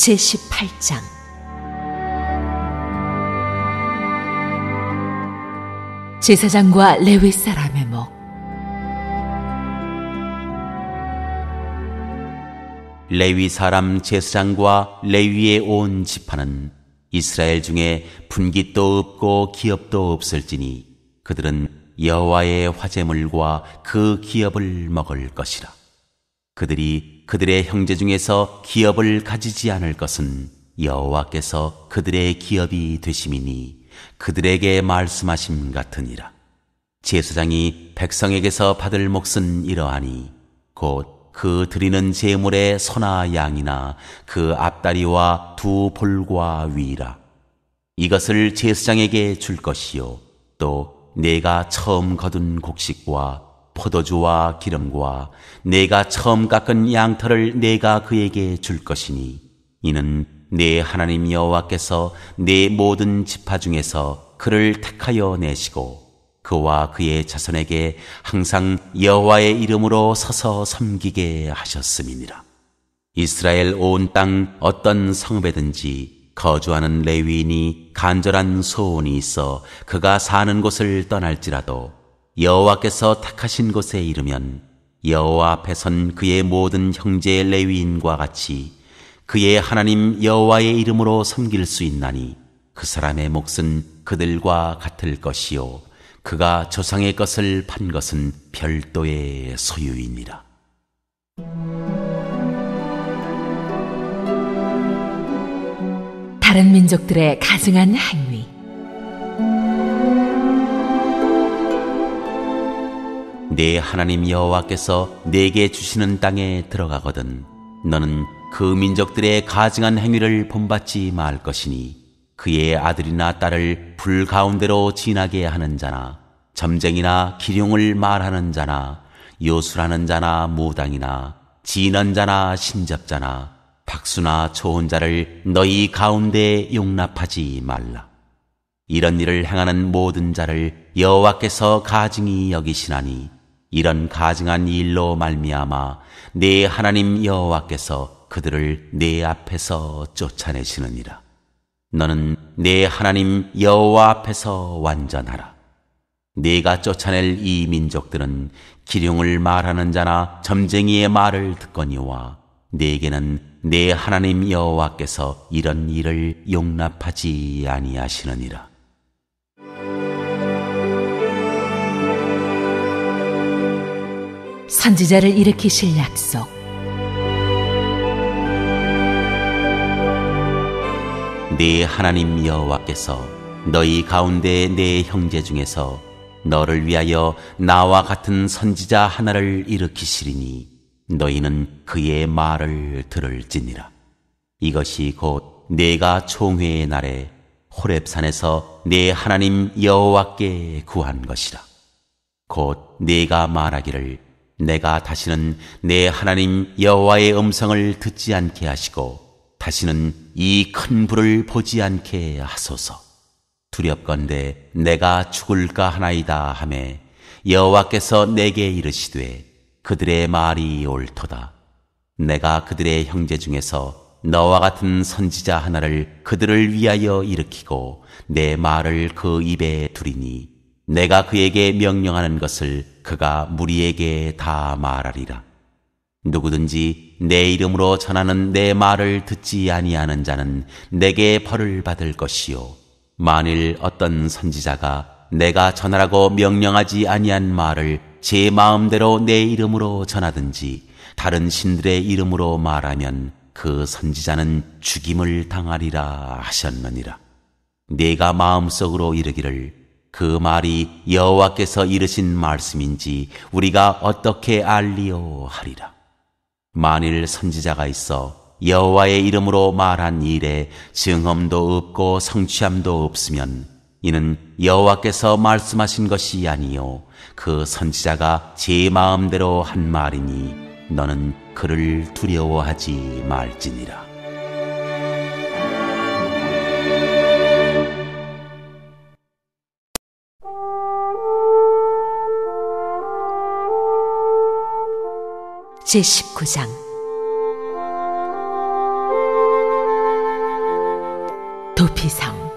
제18장 제사장과 레위 사람의 목 레위 사람 제사장과 레위의 온 지파는 이스라엘 중에 분깃도 없고 기업도 없을지니 그들은 여호와의 화제물과 그 기업을 먹을 것이라. 그들이 그들의 형제 중에서 기업을 가지지 않을 것은 여호와께서 그들의 기업이 되심이니 그들에게 말씀하심 같으니라. 제사장이 백성에게서 받을 몫은 이러하니 곧 그 드리는 제물의 소나 양이나 그 앞다리와 두 볼과 위라. 이것을 제사장에게 줄 것이요 또 내가 처음 거둔 곡식과 포도주와 기름과 내가 처음 깎은 양털을 내가 그에게 줄 것이니 이는 내 하나님 여호와께서 내 모든 지파 중에서 그를 택하여 내시고 그와 그의 자손에게 항상 여호와의 이름으로 서서 섬기게 하셨음이니라. 이스라엘 온 땅 어떤 성배든지 거주하는 레위인이 간절한 소원이 있어 그가 사는 곳을 떠날지라도 여호와께서 택하신 곳에 이르면 여호와 앞에 선 그의 모든 형제 레위인과 같이 그의 하나님 여호와의 이름으로 섬길 수 있나니 그 사람의 몫은 그들과 같을 것이요 그가 조상의 것을 판 것은 별도의 소유이니라. 다른 민족들의 가증한 행위 내 하나님 여호와께서 내게 주시는 땅에 들어가거든 너는 그 민족들의 가증한 행위를 본받지 말 것이니 그의 아들이나 딸을 불 가운데로 지나게 하는 자나 점쟁이나 기룡을 말하는 자나 요술하는 자나 무당이나 진언 자나 신접자나 박수나 좋은 자를 너희 가운데 용납하지 말라. 이런 일을 행하는 모든 자를 여호와께서 가증히 여기시나니 이런 가증한 일로 말미암아 내 하나님 여호와께서 그들을 내 앞에서 쫓아내시느니라. 너는 내 하나님 여호와 앞에서 완전하라. 네가 쫓아낼 이 민족들은 기룡을 말하는 자나 점쟁이의 말을 듣거니와 네게는 내 하나님 여호와께서 이런 일을 용납하지 아니하시느니라. 선지자를 일으키실 약속 네 하나님 여호와께서 너희 가운데 내 형제 중에서 너를 위하여 나와 같은 선지자 하나를 일으키시리니 너희는 그의 말을 들을지니라. 이것이 곧 내가 총회의 날에 호렙산에서 내 하나님 여호와께 구한 것이라. 곧 내가 말하기를 내가 다시는 내 하나님 여호와의 음성을 듣지 않게 하시고 다시는 이 큰 불을 보지 않게 하소서. 두렵건대 내가 죽을까 하나이다 하매 여호와께서 내게 이르시되 그들의 말이 옳도다. 내가 그들의 형제 중에서 너와 같은 선지자 하나를 그들을 위하여 일으키고 내 말을 그 입에 두리니 내가 그에게 명령하는 것을 그가 무리에게 다 말하리라. 누구든지 내 이름으로 전하는 내 말을 듣지 아니하는 자는 내게 벌을 받을 것이요. 만일 어떤 선지자가 내가 전하라고 명령하지 아니한 말을 제 마음대로 내 이름으로 전하든지 다른 신들의 이름으로 말하면 그 선지자는 죽임을 당하리라 하셨느니라. 내가 마음속으로 이르기를 그 말이 여호와께서 이르신 말씀인지 우리가 어떻게 알리오 하리라. 만일 선지자가 있어 여호와의 이름으로 말한 일에 증험도 없고 성취함도 없으면 이는 여호와께서 말씀하신 것이 아니요 그 선지자가 제 마음대로 한 말이니 너는 그를 두려워하지 말지니라. 제19장. 도피성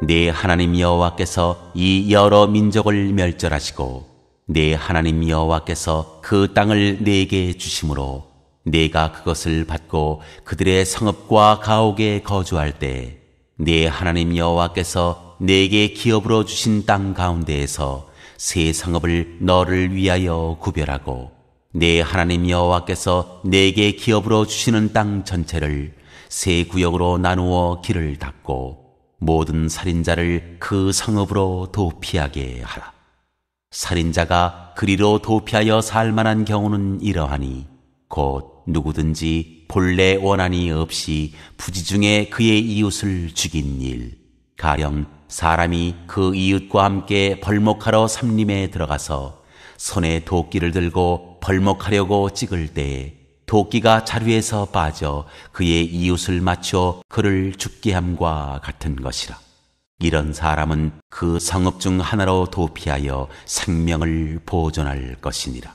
네 하나님 여호와께서 이 여러 민족을 멸절하시고 네 하나님 여호와께서 그 땅을 내게 주심으로 내가 그것을 받고 그들의 성읍과 가옥에 거주할 때 네 하나님 여호와께서 내게 기업으로 주신 땅 가운데에서 새 성읍을 너를 위하여 구별하고 내 하나님 여호와께서 내게 기업으로 주시는 땅 전체를 세 구역으로 나누어 길을 닦고 모든 살인자를 그 성읍으로 도피하게 하라. 살인자가 그리로 도피하여 살 만한 경우는 이러하니 곧 누구든지 본래 원한이 없이 부지 중에 그의 이웃을 죽인 일, 가령 사람이 그 이웃과 함께 벌목하러 삼림에 들어가서 손에 도끼를 들고 벌목하려고 찍을 때에 도끼가 자루에서 빠져 그의 이웃을 맞춰 그를 죽게 함과 같은 것이라. 이런 사람은 그 성읍 중 하나로 도피하여 생명을 보존할 것이니라.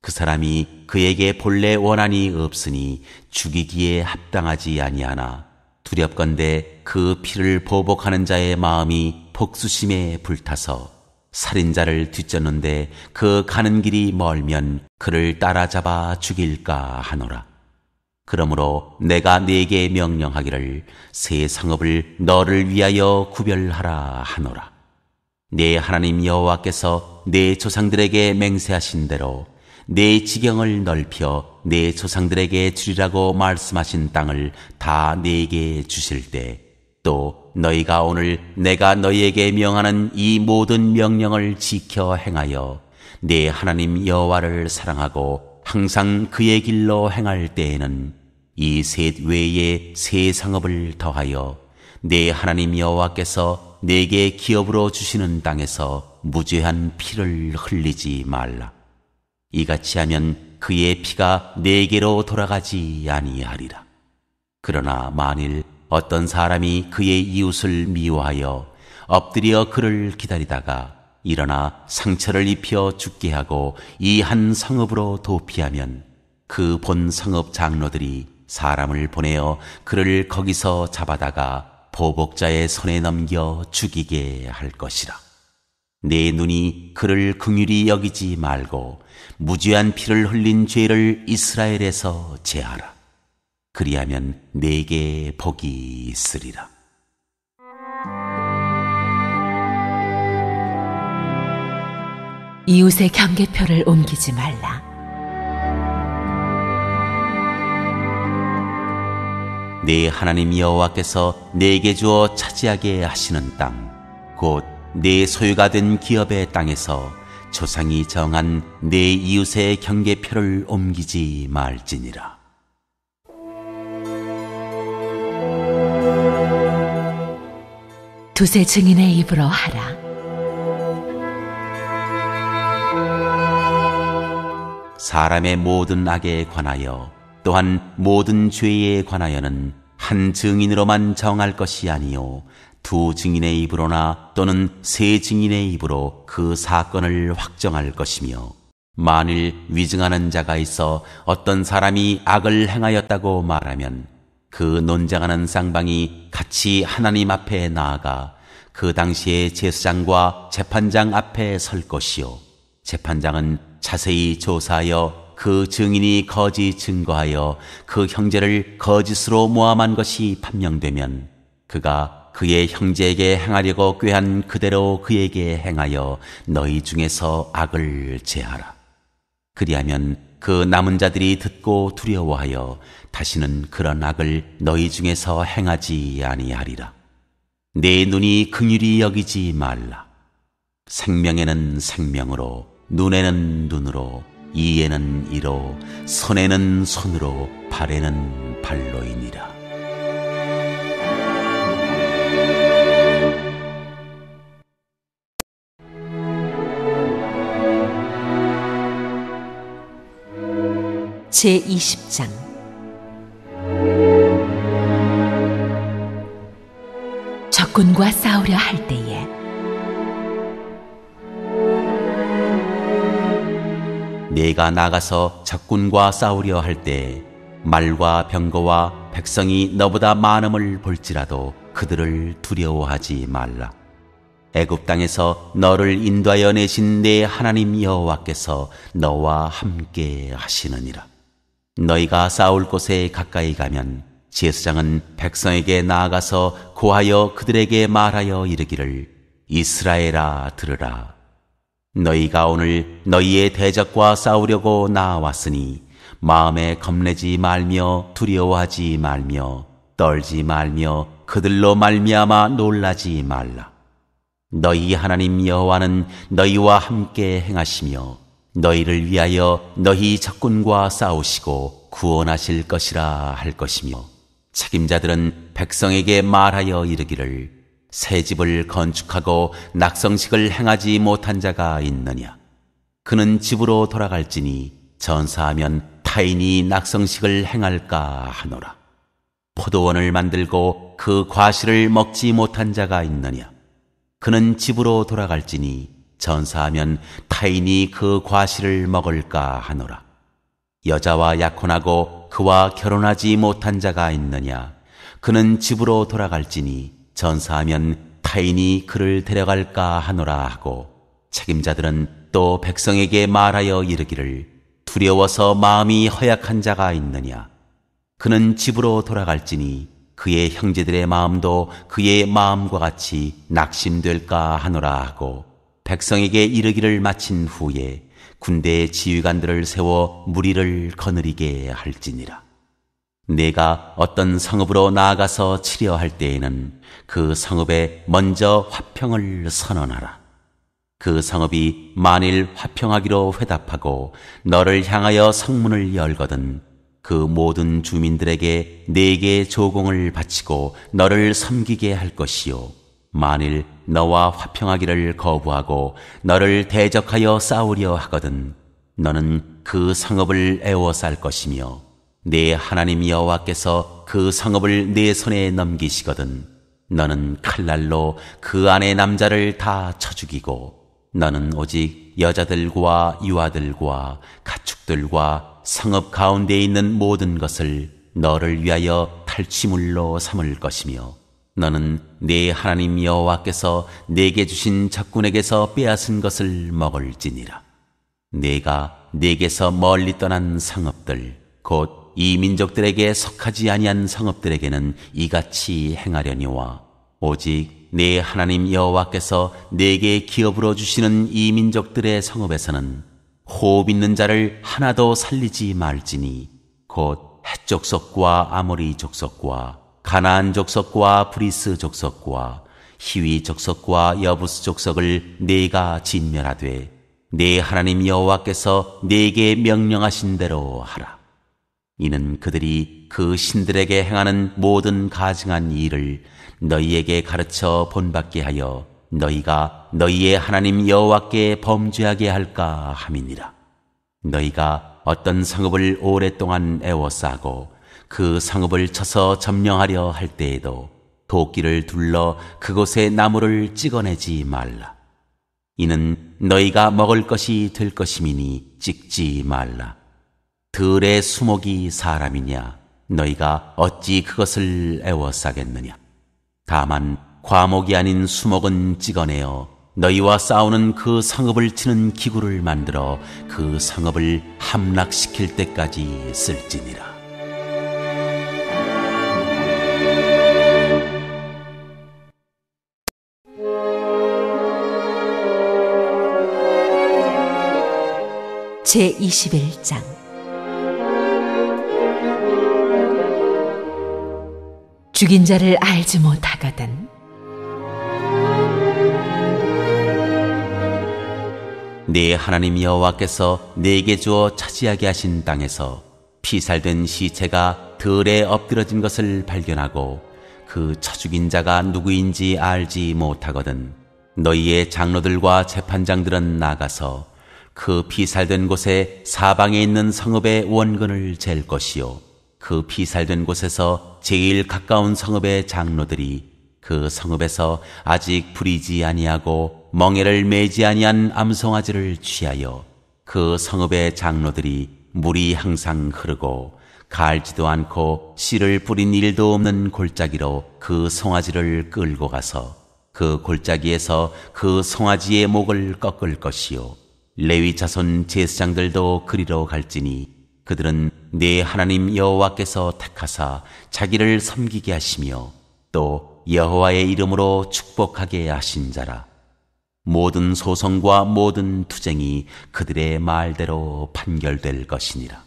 그 사람이 그에게 본래 원한이 없으니 죽이기에 합당하지 아니하나 두렵건대 그 피를 보복하는 자의 마음이 복수심에 불타서 살인자를 뒤쫓는데 그 가는 길이 멀면 그를 따라잡아 죽일까 하노라. 그러므로 내가 네게 명령하기를 새 성읍을 너를 위하여 구별하라 하노라. 내 하나님 여호와께서 내 조상들에게 맹세하신 대로 내 지경을 넓혀 내 조상들에게 주리라고 말씀하신 땅을 다 네게 주실 때 또 너희가 오늘 내가 너희에게 명하는 이 모든 명령을 지켜 행하여 내 하나님 여호와를 사랑하고 항상 그의 길로 행할 때에는 이 셋 외에 새 상업을 더하여 내 하나님 여호와께서 내게 기업으로 주시는 땅에서 무죄한 피를 흘리지 말라. 이같이 하면 그의 피가 내게로 돌아가지 아니하리라. 그러나 만일 어떤 사람이 그의 이웃을 미워하여 엎드려 그를 기다리다가 일어나 상처를 입혀 죽게 하고 이 한 성읍으로 도피하면 그 본 성읍 장로들이 사람을 보내어 그를 거기서 잡아다가 보복자의 손에 넘겨 죽이게 할 것이라. 내 눈이 그를 긍휼히 여기지 말고 무죄한 피를 흘린 죄를 이스라엘에서 제하라. 그리하면 내게 복이 있으리라. 이웃의 경계표를 옮기지 말라. 내 하나님 여호와께서 내게 주어 차지하게 하시는 땅, 곧 내 소유가 된 기업의 땅에서 조상이 정한 내 이웃의 경계표를 옮기지 말지니라. 두세 증인의 입으로 하라. 사람의 모든 악에 관하여 또한 모든 죄에 관하여는 한 증인으로만 정할 것이 아니요 두 증인의 입으로나 또는 세 증인의 입으로 그 사건을 확정할 것이며 만일 위증하는 자가 있어 어떤 사람이 악을 행하였다고 말하면 그 논장하는 쌍방이 같이 하나님 앞에 나아가 그 당시에 제사장과 재판장 앞에 설 것이요. 재판장은 자세히 조사하여 그 증인이 거짓 증거하여 그 형제를 거짓으로 모함한 것이 판명되면 그가 그의 형제에게 행하려고 꾀한 그대로 그에게 행하여 너희 중에서 악을 제하라. 그리하면 그 남은 자들이 듣고 두려워하여 다시는 그런 악을 너희 중에서 행하지 아니하리라. 내 눈이 긍휼히 여기지 말라. 생명에는 생명으로, 눈에는 눈으로, 이에는 이로, 손에는 손으로, 발에는 발로이니라. 제 20장 적군과 싸우려 할 때에 내가 나가서 적군과 싸우려 할때 말과 병거와 백성이 너보다 많음을 볼지라도 그들을 두려워하지 말라. 애굽 땅에서 너를 인도하여 내신 내 하나님 여호와께서 너와 함께 하시느니라. 너희가 싸울 곳에 가까이 가면 제사장은 백성에게 나아가서 고하여 그들에게 말하여 이르기를 이스라엘아 들으라. 너희가 오늘 너희의 대적과 싸우려고 나왔으니 마음에 겁내지 말며 두려워하지 말며 떨지 말며 그들로 말미암아 놀라지 말라. 너희 하나님 여호와는 너희와 함께 행하시며 너희를 위하여 너희 적군과 싸우시고 구원하실 것이라 할 것이며 책임자들은 백성에게 말하여 이르기를 새 집을 건축하고 낙성식을 행하지 못한 자가 있느냐? 그는 집으로 돌아갈지니 전사하면 타인이 낙성식을 행할까 하노라. 포도원을 만들고 그 과실을 먹지 못한 자가 있느냐? 그는 집으로 돌아갈지니 전사하면 타인이 그 과실을 먹을까 하노라. 여자와 약혼하고 그와 결혼하지 못한 자가 있느냐? 그는 집으로 돌아갈지니 전사하면 타인이 그를 데려갈까 하노라 하고 책임자들은 또 백성에게 말하여 이르기를 두려워서 마음이 허약한 자가 있느냐? 그는 집으로 돌아갈지니 그의 형제들의 마음도 그의 마음과 같이 낙심될까 하노라 하고 백성에게 이르기를 마친 후에 군대의 지휘관들을 세워 무리를 거느리게 할지니라. 내가 어떤 성읍으로 나아가서 치려 할 때에는 그 성읍에 먼저 화평을 선언하라. 그 성읍이 만일 화평하기로 회답하고 너를 향하여 성문을 열거든 그 모든 주민들에게 내게 조공을 바치고 너를 섬기게 할 것이요. 만일 너와 화평하기를 거부하고 너를 대적하여 싸우려 하거든 너는 그 성읍을 애워쌀 것이며 내 하나님 여호와께서 그 성읍을 내 손에 넘기시거든 너는 칼날로 그 안의 남자를 다 쳐 죽이고 너는 오직 여자들과 유아들과 가축들과 성읍 가운데 있는 모든 것을 너를 위하여 탈취물로 삼을 것이며 너는 네 하나님 여호와께서 내게 주신 적군에게서 빼앗은 것을 먹을지니라. 내가 내게서 멀리 떠난 성읍들 곧 이 민족들에게 속하지 아니한 성읍들에게는 이같이 행하려니와 오직 내 하나님 여호와께서 내게 기업으로 주시는 이 민족들의 성읍에서는 호흡 있는 자를 하나도 살리지 말지니 곧 해족 속과 아모리 족속과 가나안 족속과 브리스 족속과 히위 족속과 여부스 족속을 내가 진멸하되 내 하나님 여호와께서 내게 명령하신 대로 하라. 이는 그들이 그 신들에게 행하는 모든 가증한 일을 너희에게 가르쳐 본받게 하여 너희가 너희의 하나님 여호와께 범죄하게 할까 함이니라. 너희가 어떤 성읍을 오랫동안 애워싸고 그 성읍을 쳐서 점령하려 할 때에도 도끼를 둘러 그곳에 나무를 찍어내지 말라. 이는 너희가 먹을 것이 될 것임이니 찍지 말라. 들의 수목이 사람이냐? 너희가 어찌 그것을 애워싸겠느냐? 다만 과목이 아닌 수목은 찍어내어 너희와 싸우는 그 성읍을 치는 기구를 만들어 그 성읍을 함락시킬 때까지 쓸지니라. 제 21장. 죽인 자를 알지 못하거든. 네 하나님 여호와께서 내게 주어 차지하게 하신 땅에서 피살된 시체가 들에 엎드러진 것을 발견하고 그 처죽인 자가 누구인지 알지 못하거든. 너희의 장로들과 재판장들은 나가서 그 피살된 곳에 사방에 있는 성읍의 원근을 잴 것이요. 그 피살된 곳에서 제일 가까운 성읍의 장로들이 그 성읍에서 아직 부리지 아니하고 멍에를 매지 아니한 암송아지를 취하여 그 성읍의 장로들이 물이 항상 흐르고 갈지도 않고 씨를 뿌린 일도 없는 골짜기로 그 송아지를 끌고 가서 그 골짜기에서 그 송아지의 목을 꺾을 것이요 레위 자손 제사장들도 그리로 갈지니 그들은 내 하나님 여호와께서 택하사 자기를 섬기게 하시며 또 여호와의 이름으로 축복하게 하신 자라 모든 소성과 모든 투쟁이 그들의 말대로 판결될 것이니라.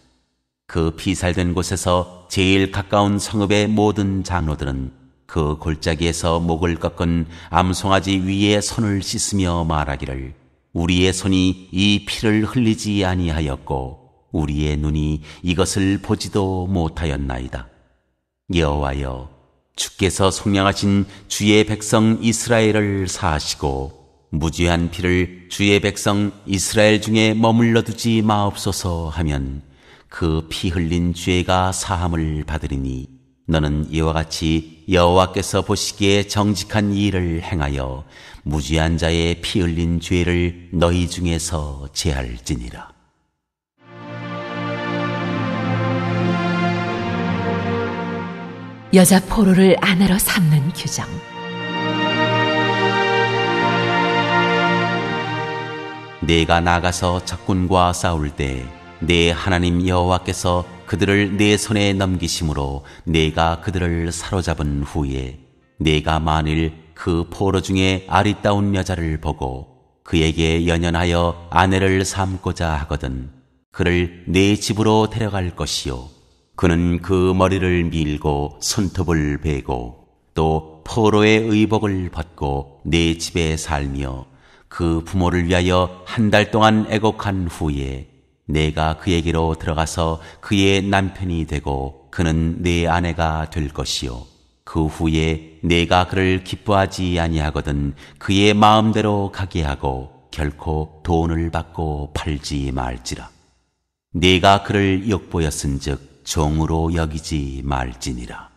그 피살된 곳에서 제일 가까운 성읍의 모든 장로들은 그 골짜기에서 목을 꺾은 암송아지 위에 손을 씻으며 말하기를 우리의 손이 이 피를 흘리지 아니하였고 우리의 눈이 이것을 보지도 못하였나이다. 여호와여 주께서 속량하신 주의 백성 이스라엘을 사하시고 무죄한 피를 주의 백성 이스라엘 중에 머물러 두지 마옵소서 하면 그 피 흘린 죄가 사함을 받으리니 너는 이와 같이 여호와께서 보시기에 정직한 일을 행하여 무죄한 자의 피 흘린 죄를 너희 중에서 제할지니라. 여자 포로를 아내로 삼는 규정. 내가 나가서 적군과 싸울 때 내 하나님 여호와께서 그들을 내 손에 넘기심으로 내가 그들을 사로잡은 후에 내가 만일 그 포로 중에 아리따운 여자를 보고 그에게 연연하여 아내를 삼고자 하거든 그를 내 집으로 데려갈 것이요. 그는 그 머리를 밀고 손톱을 베고 또 포로의 의복을 벗고 내 집에 살며 그 부모를 위하여 한 달 동안 애곡한 후에 내가 그에게로 들어가서 그의 남편이 되고 그는 내 아내가 될 것이요. 그 후에 내가 그를 기뻐하지 아니하거든 그의 마음대로 가게 하고 결코 돈을 받고 팔지 말지라. 내가 그를 욕보였은즉 종으로 여기지 말지니라.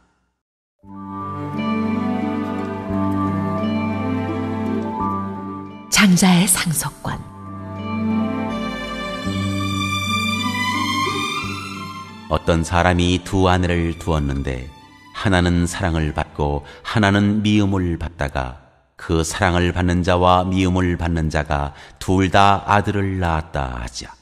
장자의 상속권 어떤 사람이 두 아내를 두었는데 하나는 사랑을 받고 하나는 미움을 받다가 그 사랑을 받는 자와 미움을 받는 자가 둘 다 아들을 낳았다 하자.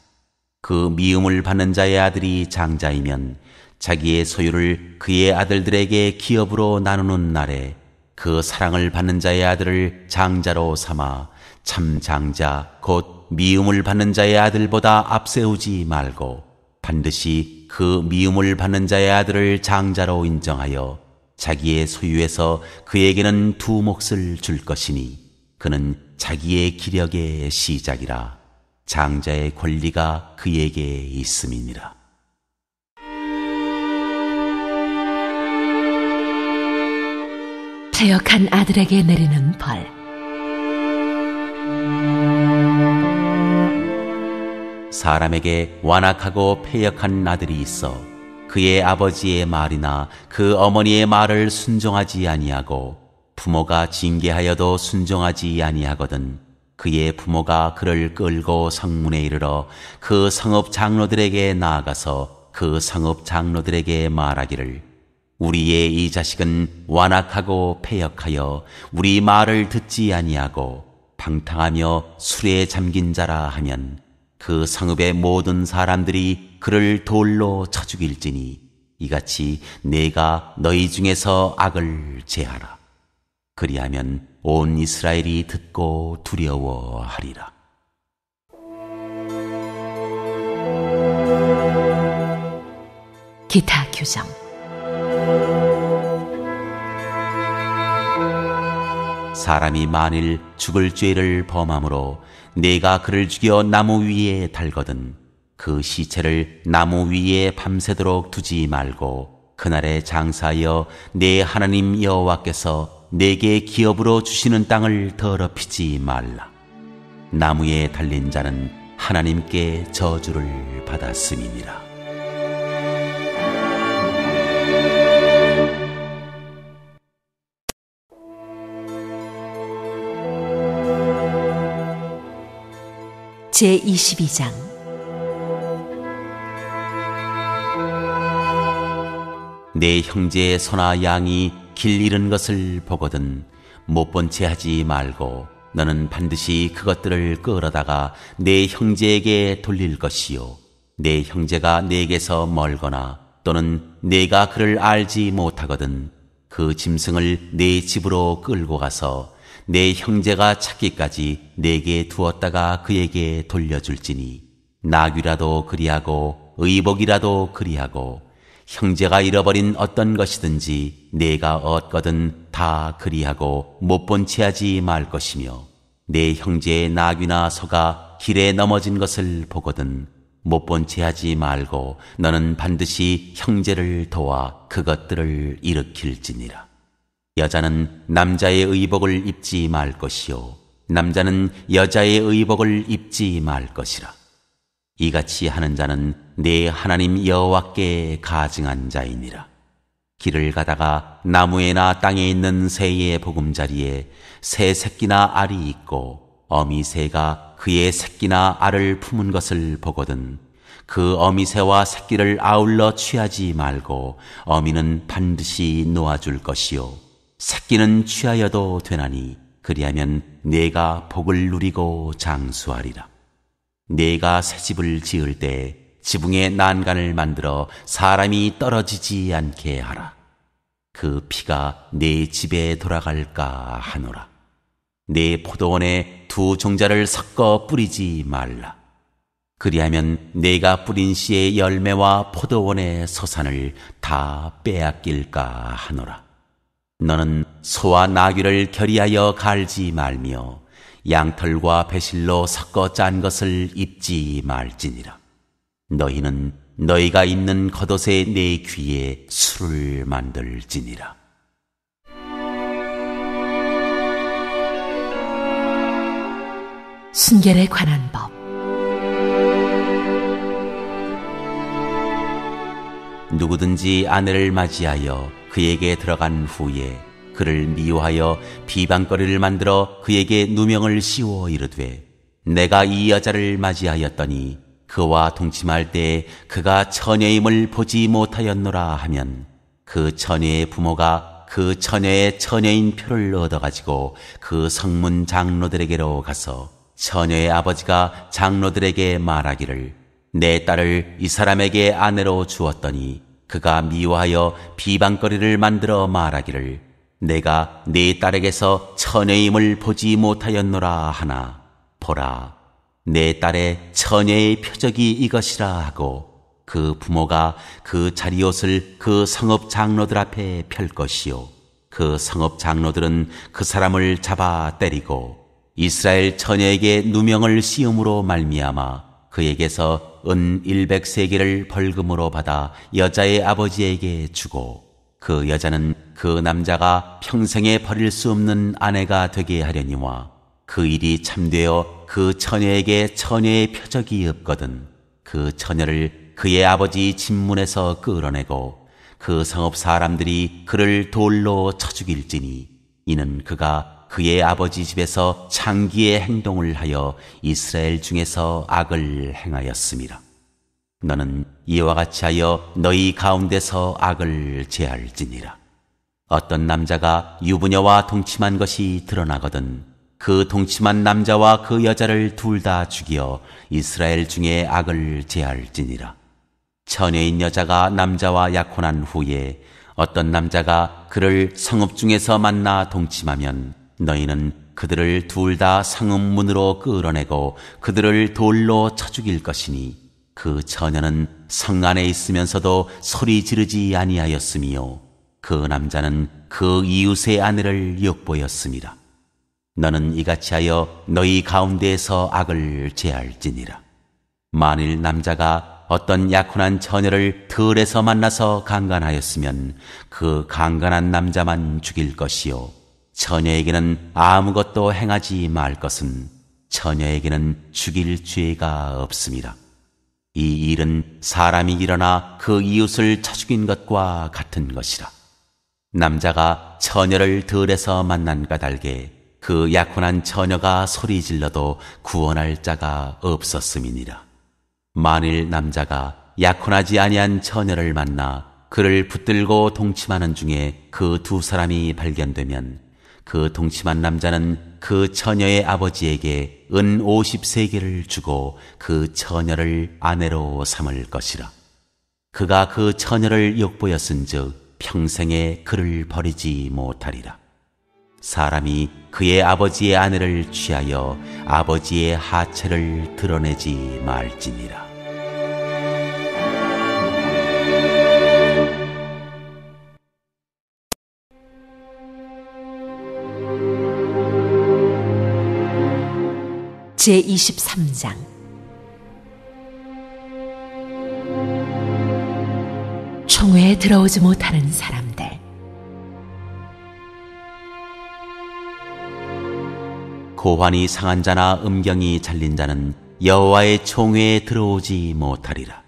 그 미움을 받는 자의 아들이 장자이면 자기의 소유를 그의 아들들에게 기업으로 나누는 날에 그 사랑을 받는 자의 아들을 장자로 삼아 참 장자 곧 미움을 받는 자의 아들보다 앞세우지 말고 반드시 그 미움을 받는 자의 아들을 장자로 인정하여 자기의 소유에서 그에게는 두 몫을 줄 것이니 그는 자기의 기력의 시작이라 장자의 권리가 그에게 있음이니라. 태역한 아들에게 내리는 벌 사람에게 완악하고 패역한 아들이 있어 그의 아버지의 말이나 그 어머니의 말을 순종하지 아니하고 부모가 징계하여도 순종하지 아니하거든 그의 부모가 그를 끌고 성문에 이르러 그 성읍 장로들에게 나아가서 그 성읍 장로들에게 말하기를 우리의 이 자식은 완악하고 패역하여 우리 말을 듣지 아니하고 방탕하며 술에 잠긴 자라 하면 그 성읍의 모든 사람들이 그를 돌로 쳐 죽일지니 이같이 내가 너희 중에서 악을 제하라. 그리하면 온 이스라엘이 듣고 두려워하리라. 기타 규정 사람이 만일 죽을 죄를 범함으로 내가 그를 죽여 나무 위에 달거든 그 시체를 나무 위에 밤새도록 두지 말고 그날에 장사하여 내 하나님 여호와께서 내게 기업으로 주시는 땅을 더럽히지 말라. 나무에 달린 자는 하나님께 저주를 받았음이니라. 제 22장. 내 형제의 소나 양이 길 잃은 것을 보거든 못 본 채 하지 말고 너는 반드시 그것들을 끌어다가 내 형제에게 돌릴 것이요. 내 형제가 내게서 멀거나 또는 내가 그를 알지 못하거든 그 짐승을 내 집으로 끌고 가서 내 형제가 찾기까지 내게 두었다가 그에게 돌려줄지니 나귀라도 그리하고 의복이라도 그리하고 형제가 잃어버린 어떤 것이든지 내가 얻거든 다 그리하고 못본채 하지 말 것이며 내 형제의 나귀나 소가 길에 넘어진 것을 보거든 못본채 하지 말고 너는 반드시 형제를 도와 그것들을 일으킬지니라. 여자는 남자의 의복을 입지 말 것이요. 남자는 여자의 의복을 입지 말 것이라. 이같이 하는 자는 내 하나님 여호와께 가증한 자이니라. 길을 가다가 나무에나 땅에 있는 새의 보금자리에 새 새끼나 알이 있고 어미 새가 그의 새끼나 알을 품은 것을 보거든 그 어미 새와 새끼를 아울러 취하지 말고 어미는 반드시 놓아줄 것이요 새끼는 취하여도 되나니 그리하면 내가 복을 누리고 장수하리라. 내가 새 집을 지을 때 지붕에 난간을 만들어 사람이 떨어지지 않게 하라. 그 피가 내 집에 돌아갈까 하노라. 내 포도원에 두 종자를 섞어 뿌리지 말라. 그리하면 내가 뿌린 씨의 열매와 포도원의 소산을 다 빼앗길까 하노라. 너는 소와 나귀를 결의하여 갈지 말며 양털과 배실로 섞어 짠 것을 입지 말지니라. 너희는 너희가 입는 겉옷에 내 귀에 술을 만들지니라. 순결에 관한 법 누구든지 아내를 맞이하여 그에게 들어간 후에 그를 미워하여 비방거리를 만들어 그에게 누명을 씌워 이르되 내가 이 여자를 맞이하였더니 그와 동침할 때 그가 처녀임을 보지 못하였노라 하면 그 처녀의 부모가 그 처녀의 처녀인 표를 얻어가지고 그 성문 장로들에게로 가서 처녀의 아버지가 장로들에게 말하기를 내 딸을 이 사람에게 아내로 주었더니 그가 미워하여 비방거리를 만들어 말하기를 내가 네 딸에게서 처녀임을 보지 못하였노라 하나. 보라 내 딸의 처녀의 표적이 이것이라 하고 그 부모가 그 자리옷을 그 성읍 장로들 앞에 펼 것이요. 그 성읍 장로들은 그 사람을 잡아 때리고 이스라엘 처녀에게 누명을 씌움으로 말미암아 그에게서 은 일백 세계를 벌금으로 받아 여자의 아버지에게 주고 그 여자는 그 남자가 평생에 버릴 수 없는 아내가 되게 하려니와 그 일이 참되어 그 처녀에게 처녀의 표적이 없거든 그 처녀를 그의 아버지 집문에서 끌어내고 그 성읍 사람들이 그를 돌로 쳐 죽일지니 이는 그가 그의 아버지 집에서 창기의 행동을 하여 이스라엘 중에서 악을 행하였습니다. 너는 이와 같이 하여 너희 가운데서 악을 제할지니라. 어떤 남자가 유부녀와 동침한 것이 드러나거든 그 동침한 남자와 그 여자를 둘 다 죽여 이스라엘 중에 악을 제할지니라. 처녀인 여자가 남자와 약혼한 후에 어떤 남자가 그를 성읍 중에서 만나 동침하면 너희는 그들을 둘 다 상읍문으로 끌어내고 그들을 돌로 쳐 죽일 것이니 그 처녀는 성 안에 있으면서도 소리 지르지 아니하였으며 그 남자는 그 이웃의 아내를 욕보였습니다. 너는 이같이 하여 너희 가운데에서 악을 제할지니라. 만일 남자가 어떤 약혼한 처녀를 들에서 만나서 강간하였으면 그 강간한 남자만 죽일 것이요. 처녀에게는 아무것도 행하지 말 것은 처녀에게는 죽일 죄가 없습니다. 이 일은 사람이 일어나 그 이웃을 쳐 죽인 것과 같은 것이라. 남자가 처녀를 들에서 만난 까닭에 그 약혼한 처녀가 소리 질러도 구원할 자가 없었음이니라. 만일 남자가 약혼하지 아니한 처녀를 만나 그를 붙들고 동침하는 중에 그 두 사람이 발견되면 그 동침한 남자는 그 처녀의 아버지에게 은 50세계를 주고 그 처녀를 아내로 삼을 것이라. 그가 그 처녀를 욕보였은즉 평생에 그를 버리지 못하리라. 사람이 그의 아버지의 아내를 취하여 아버지의 하체를 드러내지 말지니라. 제23장 총회에 들어오지 못하는 사람들 고환이 상한 자나 음경이 잘린 자는 여호와의 총회에 들어오지 못하리라.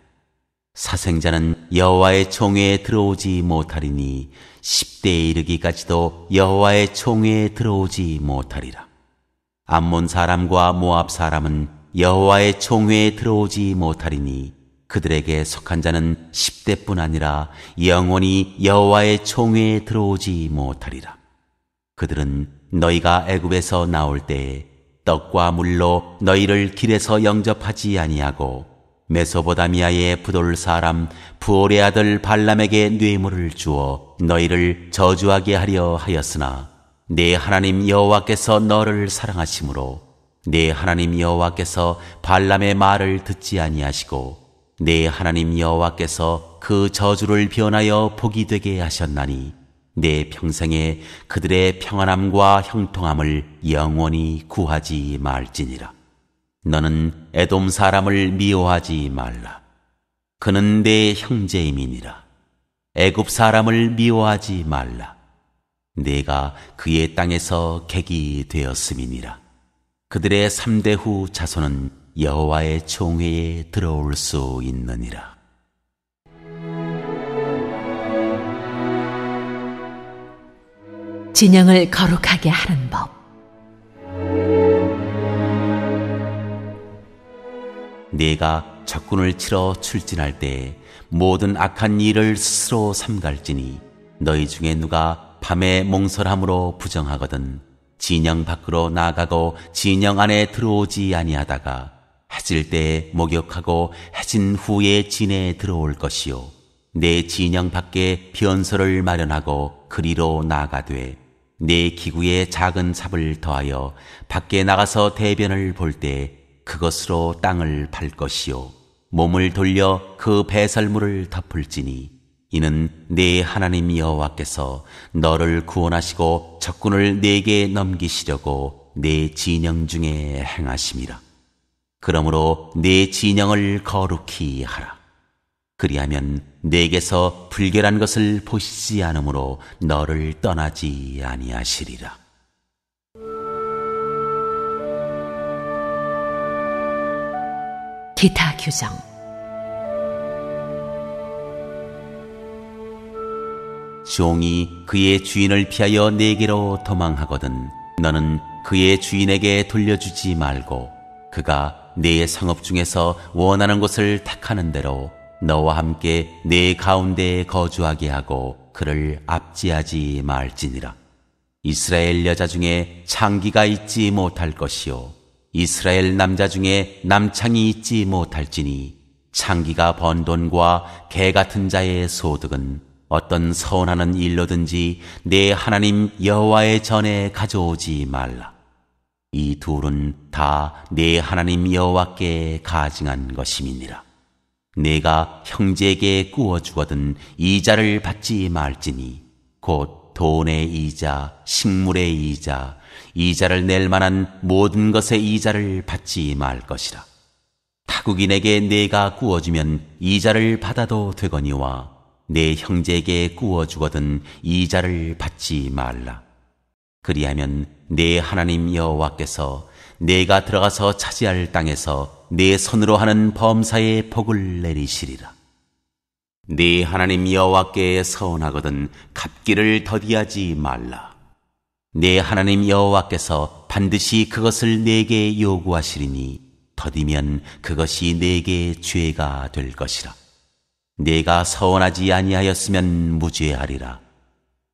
사생자는 여호와의 총회에 들어오지 못하리니 10대에 이르기까지도 여호와의 총회에 들어오지 못하리라. 암몬 사람과 모압 사람은 여호와의 총회에 들어오지 못하리니 그들에게 속한 자는 10대뿐 아니라 영원히 여호와의 총회에 들어오지 못하리라. 그들은 너희가 애굽에서 나올 때에 떡과 물로 너희를 길에서 영접하지 아니하고 메소보다미아의 부돌 사람 부올의 아들 발람에게 뇌물을 주어 너희를 저주하게 하려 하였으나 내 하나님 여호와께서 너를 사랑하심으로 내 하나님 여호와께서 발람의 말을 듣지 아니하시고 내 하나님 여호와께서 그 저주를 변하여 복이 되게 하셨나니 내 평생에 그들의 평안함과 형통함을 영원히 구하지 말지니라. 너는 에돔 사람을 미워하지 말라. 그는 내 형제임이니라. 애굽 사람을 미워하지 말라. 내가 그의 땅에서 객이 되었음이니라. 그들의 삼대 후 자손은 여호와의 총회에 들어올 수 있느니라. 진영을 거룩하게 하는 법 내가 적군을 치러 출진할 때 모든 악한 일을 스스로 삼갈지니 너희 중에 누가 밤에 몽설함으로 부정하거든 진영 밖으로 나가고 진영 안에 들어오지 아니하다가 해질 때에 목욕하고 해진 후에 진에 들어올 것이요. 내 진영 밖에 변소를 마련하고 그리로 나가되 내 기구에 작은 삽을 더하여 밖에 나가서 대변을 볼 때 그것으로 땅을 팔 것이요. 몸을 돌려 그 배설물을 덮을지니 이는 내 하나님 여호와께서 너를 구원하시고 적군을 내게 넘기시려고 내 진영 중에 행하심이라. 그러므로 내 진영을 거룩히 하라. 그리하면 내게서 불결한 것을 보시지 않으므로 너를 떠나지 아니하시리라. 기타 규정 종이 그의 주인을 피하여 내게로 도망하거든 너는 그의 주인에게 돌려주지 말고 그가 내 성읍 중에서 원하는 곳을 택하는 대로 너와 함께 내 가운데에 거주하게 하고 그를 압지하지 말지니라. 이스라엘 여자 중에 창기가 있지 못할 것이요. 이스라엘 남자 중에 남창이 있지 못할지니 창기가 번 돈과 개 같은 자의 소득은 어떤 서운하는 일로든지 내 하나님 여호와의 전에 가져오지 말라. 이 둘은 다 내 하나님 여호와께 가증한 것임이니라. 내가 형제에게 꾸어 주거든 이자를 받지 말지니 곧 돈의 이자, 식물의 이자, 이자를 낼 만한 모든 것의 이자를 받지 말 것이라. 타국인에게 내가 꾸어주면 이자를 받아도 되거니와 내 형제에게 꾸어 주거든 이자를 받지 말라. 그리하면 내 하나님 여호와께서 내가 들어가서 차지할 땅에서 내 손으로 하는 범사의 복을 내리시리라. 네 하나님 여호와께 서운하거든 갚기를 더디하지 말라. 네 하나님 여호와께서 반드시 그것을 내게 요구하시리니 더디면 그것이 내게 죄가 될 것이라. 내가 서원하지 아니하였으면 무죄하리라.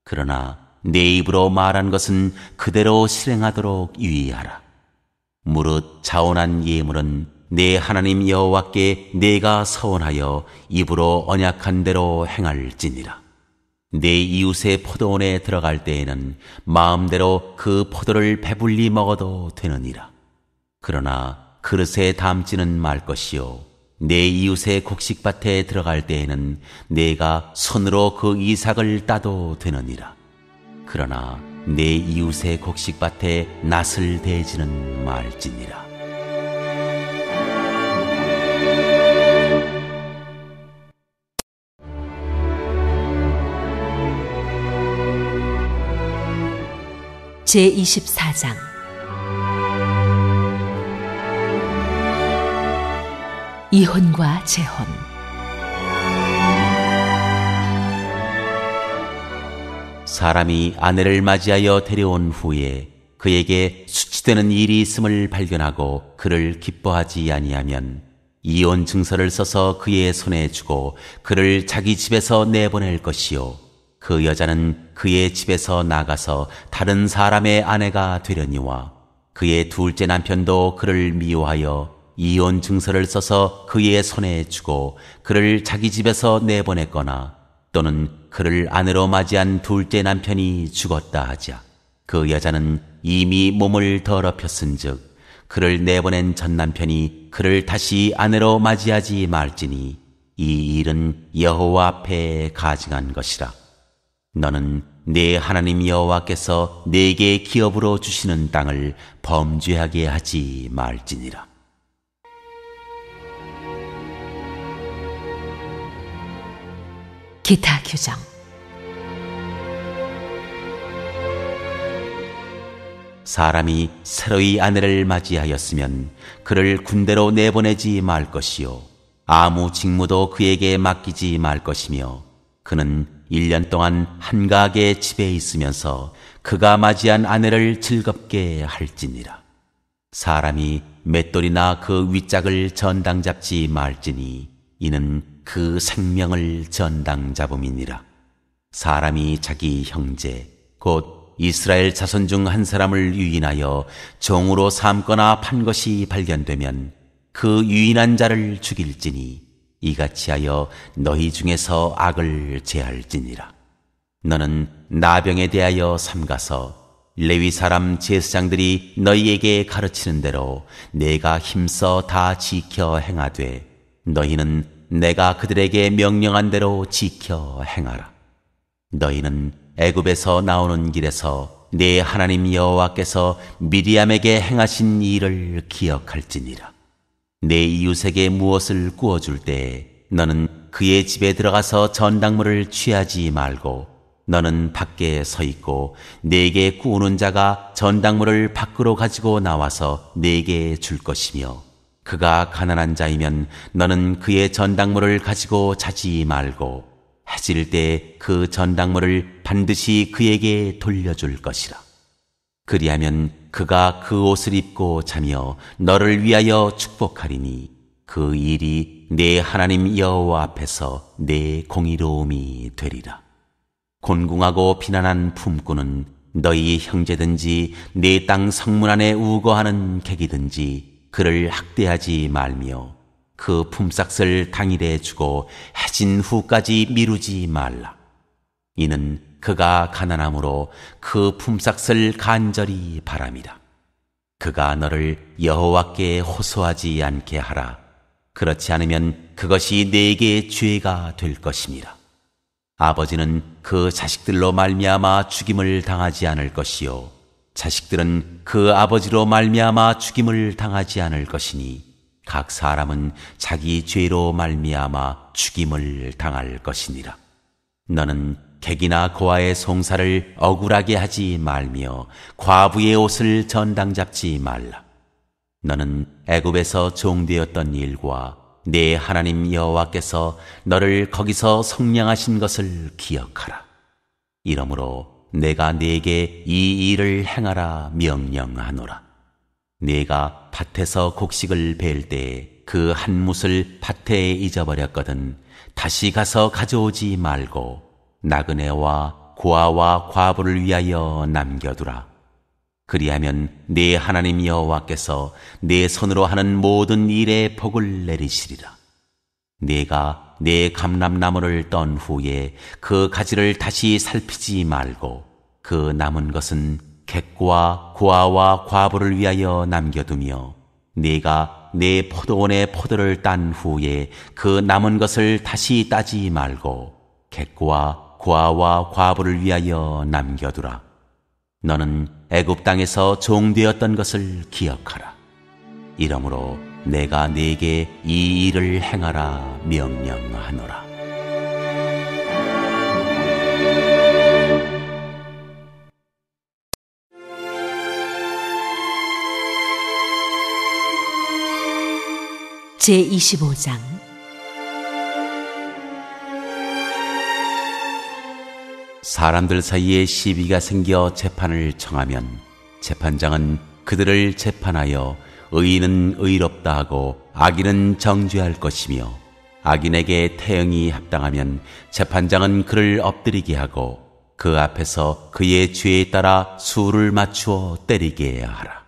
그러나 내 입으로 말한 것은 그대로 실행하도록 유의하라. 무릇 자원한 예물은 내 하나님 여호와께 내가 서원하여 입으로 언약한 대로 행할지니라. 내 이웃의 포도원에 들어갈 때에는 마음대로 그 포도를 배불리 먹어도 되느니라. 그러나 그릇에 담지는 말 것이요. 내 이웃의 곡식밭에 들어갈 때에는 내가 손으로 그 이삭을 따도 되느니라. 그러나 내 이웃의 곡식밭에 낫을 대지는 말지니라. 제24장 이혼과 재혼. 사람이 아내를 맞이하여 데려온 후에 그에게 수치되는 일이 있음을 발견하고 그를 기뻐하지 아니하면 이혼 증서를 써서 그의 손에 주고 그를 자기 집에서 내보낼 것이요. 그 여자는 그의 집에서 나가서 다른 사람의 아내가 되려니와 그의 둘째 남편도 그를 미워하여 이혼 증서를 써서 그의 손에 주고 그를 자기 집에서 내보냈거나 또는 그를 아내로 맞이한 둘째 남편이 죽었다 하자 그 여자는 이미 몸을 더럽혔은즉 그를 내보낸 전 남편이 그를 다시 아내로 맞이하지 말지니 이 일은 여호와 앞에 가증한 것이라. 너는 내 하나님 여호와께서 내게 기업으로 주시는 땅을 범죄하게 하지 말지니라 기타 규정. 사람이 새로이 아내를 맞이하였으면 그를 군대로 내보내지 말 것이요. 아무 직무도 그에게 맡기지 말 것이며 그는 1년 동안 한가하게 집에 있으면서 그가 맞이한 아내를 즐겁게 할지니라. 사람이 맷돌이나 그 윗짝을 전당 잡지 말지니 이는 그 생명을 전당 잡음이니라 사람이 자기 형제 곧 이스라엘 자손 중 한 사람을 유인하여 종으로 삼거나 판 것이 발견되면 그 유인한 자를 죽일지니 이같이 하여 너희 중에서 악을 제할지니라. 너는 나병에 대하여 삼가서 레위 사람 제사장들이 너희에게 가르치는 대로 내가 힘써 다 지켜 행하되 너희는 내가 그들에게 명령한 대로 지켜 행하라. 너희는 애굽에서 나오는 길에서 내 하나님 여호와께서 미리암에게 행하신 일을 기억할지니라. 내 이웃에게 무엇을 구워줄 때 너는 그의 집에 들어가서 전당물을 취하지 말고 너는 밖에 서 있고 내게 구우는 자가 전당물을 밖으로 가지고 나와서 내게 줄 것이며 그가 가난한 자이면 너는 그의 전당물을 가지고 자지 말고 해질 때 그 전당물을 반드시 그에게 돌려줄 것이라. 그리하면 그가 그 옷을 입고 자며 너를 위하여 축복하리니 그 일이 내 하나님 여호와 앞에서 내 공의로움이 되리라. 곤궁하고 비난한 품꾼은 너희 형제든지 내 땅 성문 안에 우거하는 객이든지 그를 학대하지 말며 그 품삯을 당일에 주고 해진 후까지 미루지 말라. 이는 그가 가난함으로 그 품삯을 간절히 바람이라. 그가 너를 여호와께 호소하지 않게 하라. 그렇지 않으면 그것이 내게 죄가 될 것임이라. 아버지는 그 자식들로 말미암아 죽임을 당하지 않을 것이요 자식들은 그 아버지로 말미암아 죽임을 당하지 않을 것이니 각 사람은 자기 죄로 말미암아 죽임을 당할 것이니라. 너는 객이나 고아의 송사를 억울하게 하지 말며 과부의 옷을 전당 잡지 말라. 너는 애굽에서 종되었던 일과 내 하나님 여호와께서 너를 거기서 성량하신 것을 기억하라. 이러므로 내가 네게 이 일을 행하라 명령하노라. 네가 밭에서 곡식을 벨 때에 그 한 뭇을 밭에 잊어버렸거든 다시 가서 가져오지 말고 나그네와 고아와 과부를 위하여 남겨두라. 그리하면 내 하나님 여호와께서 내 손으로 하는 모든 일에 복을 내리시리라. 내가 내 감람나무를 떤 후에 그 가지를 다시 살피지 말고 그 남은 것은 객과 고아와 과부를 위하여 남겨두며 내가 내 포도원의 포도를 딴 후에 그 남은 것을 다시 따지 말고 객과 고아와 과부를 위하여 남겨두라. 너는 애굽 땅에서 종되었던 것을 기억하라. 이러므로 내가 네게 이 일을 행하라 명령하노라. 제25장 사람들 사이에 시비가 생겨 재판을 청하면 재판장은 그들을 재판하여 의인은 의롭다 하고 악인은 정죄할 것이며 악인에게 태형이 합당하면 재판장은 그를 엎드리게 하고 그 앞에서 그의 죄에 따라 수를 맞추어 때리게 하라.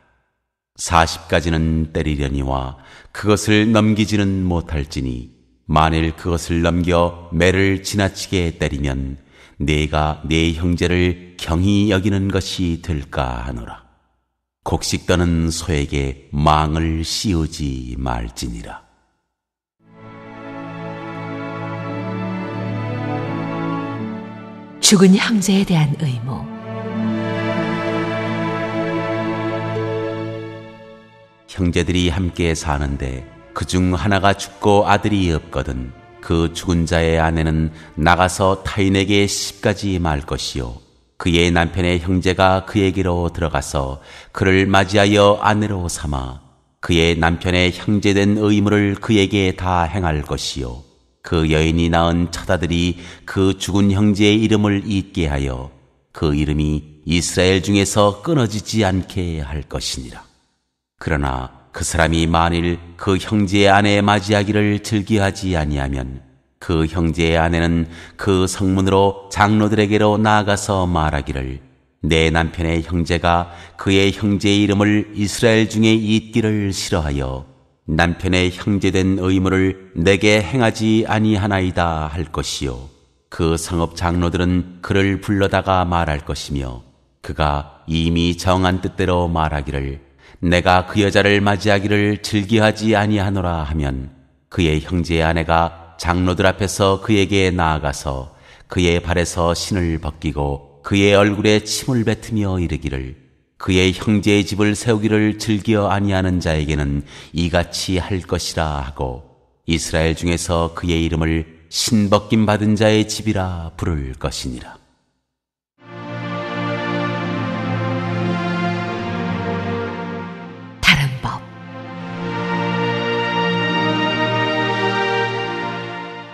40까지는 때리려니와 그것을 넘기지는 못할지니 만일 그것을 넘겨 매를 지나치게 때리면 내가 내 형제를 경히 여기는 것이 될까 하노라. 곡식 떠는 소에게 망을 씌우지 말지니라. 죽은 형제에 대한 의무 형제들이 함께 사는데 그 중 하나가 죽고 아들이 없거든 그 죽은 자의 아내는 나가서 타인에게 시집가지 말 것이요 그의 남편의 형제가 그에게로 들어가서 그를 맞이하여 아내로 삼아 그의 남편의 형제된 의무를 그에게 다 행할 것이요 그 여인이 낳은 처다들이 그 죽은 형제의 이름을 잊게 하여 그 이름이 이스라엘 중에서 끊어지지 않게 할 것이니라. 그러나 그 사람이 만일 그 형제의 아내 맞이하기를 즐기하지 아니하면 그 형제의 아내는 그 성문으로 장로들에게로 나아가서 말하기를 내 남편의 형제가 그의 형제의 이름을 이스라엘 중에 잊기를 싫어하여 남편의 형제된 의무를 내게 행하지 아니하나이다 할 것이요. 그 성읍 장로들은 그를 불러다가 말할 것이며 그가 이미 정한 뜻대로 말하기를 내가 그 여자를 맞이하기를 즐기하지 아니하노라 하면 그의 형제의 아내가 장로들 앞에서 그에게 나아가서 그의 발에서 신을 벗기고 그의 얼굴에 침을 뱉으며 이르기를 그의 형제의 집을 세우기를 즐겨 아니하는 자에게는 이같이 할 것이라 하고 이스라엘 중에서 그의 이름을 신벗김 받은 자의 집이라 부를 것이니라.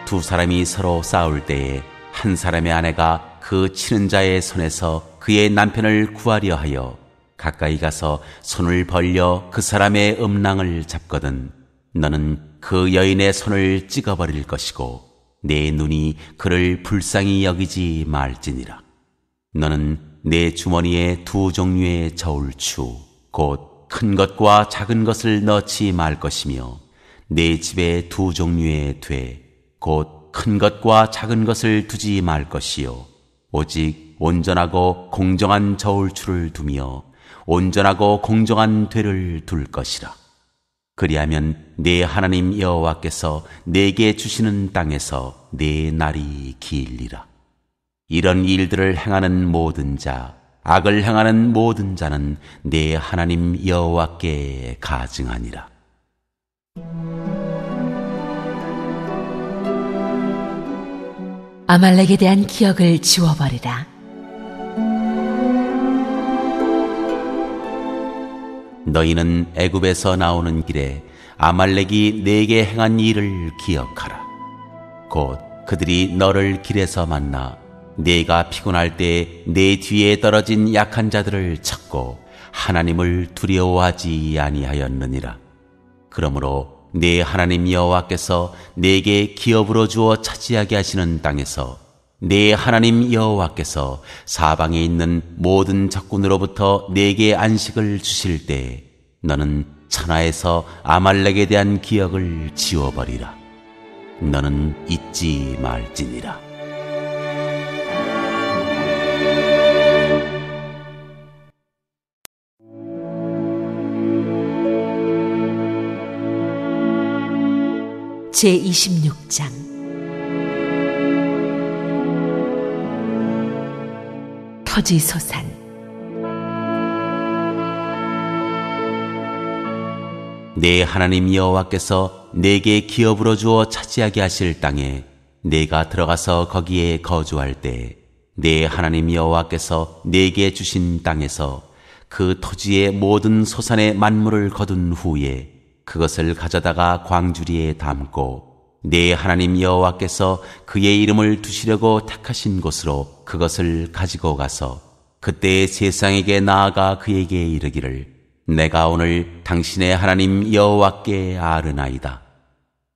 두 사람이 서로 싸울 때에 한 사람의 아내가 그 치는 자의 손에서 그의 남편을 구하려 하여 가까이 가서 손을 벌려 그 사람의 음낭을 잡거든 너는 그 여인의 손을 찍어버릴 것이고 내 눈이 그를 불쌍히 여기지 말지니라. 너는 내 주머니에 두 종류의 저울추 곧 큰 것과 작은 것을 넣지 말 것이며 내 집에 두 종류의 돼 곧 큰 것과 작은 것을 두지 말 것이요. 오직 온전하고 공정한 저울추를 두며 온전하고 공정한 되를 둘 것이라. 그리하면 내 하나님 여호와께서 내게 주시는 땅에서 내 날이 길리라. 이런 일들을 행하는 모든 자, 악을 행하는 모든 자는 내 하나님 여호와께 가증하니라. 아말렉에 대한 기억을 지워버리라. 너희는 애굽에서 나오는 길에 아말렉이 내게 행한 일을 기억하라. 곧 그들이 너를 길에서 만나 내가 피곤할 때 내 뒤에 떨어진 약한 자들을 찾고 하나님을 두려워하지 아니하였느니라. 그러므로 내 하나님 여호와께서 내게 기업으로 주어 차지하게 하시는 땅에서 내 하나님 여호와께서 사방에 있는 모든 적군으로부터 내게 안식을 주실 때 너는 천하에서 아말렉에 대한 기억을 지워버리라. 너는 잊지 말지니라. 제 26장. 터지소산. 내 하나님 여호와께서 내게 기업으로 주어 차지하게 하실 땅에 내가 들어가서 거기에 거주할 때 내 하나님 여호와께서 내게 주신 땅에서 그 토지의 모든 소산의 만물을 거둔 후에 그것을 가져다가 광주리에 담고 내 하나님 여호와께서 그의 이름을 두시려고 택하신 곳으로 그것을 가지고 가서 그때 세상에게 나아가 그에게 이르기를 내가 오늘 당신의 하나님 여호와께 아르나이다.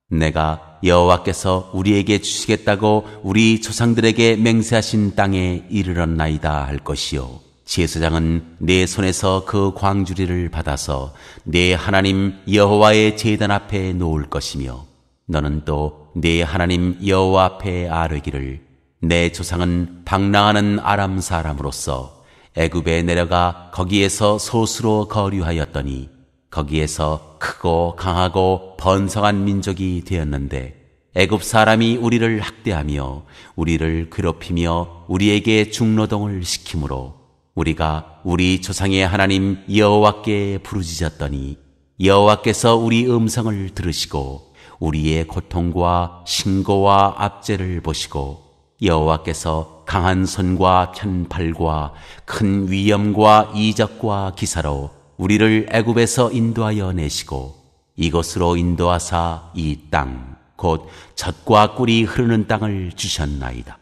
내가 여호와께서 우리에게 주시겠다고 우리 조상들에게 맹세하신 땅에 이르렀나이다 할 것이요. 제사장은 내 손에서 그 광주리를 받아서 내 하나님 여호와의 제단 앞에 놓을 것이며 너는 또 내 하나님 여호와 앞에 아뢰기를 내 조상은 방랑하는 아람 사람으로서 애굽에 내려가 거기에서 소수로 거류하였더니 거기에서 크고 강하고 번성한 민족이 되었는데 애굽 사람이 우리를 학대하며 우리를 괴롭히며 우리에게 중노동을 시키므로 우리가 우리 조상의 하나님 여호와께 부르짖었더니 여호와께서 우리 음성을 들으시고 우리의 고통과 신고와 압제를 보시고 여호와께서 강한 손과 편팔과 큰 위엄과 이적과 기사로 우리를 애굽에서 인도하여 내시고 이곳으로 인도하사 이 땅 곧 젖과 꿀이 흐르는 땅을 주셨나이다.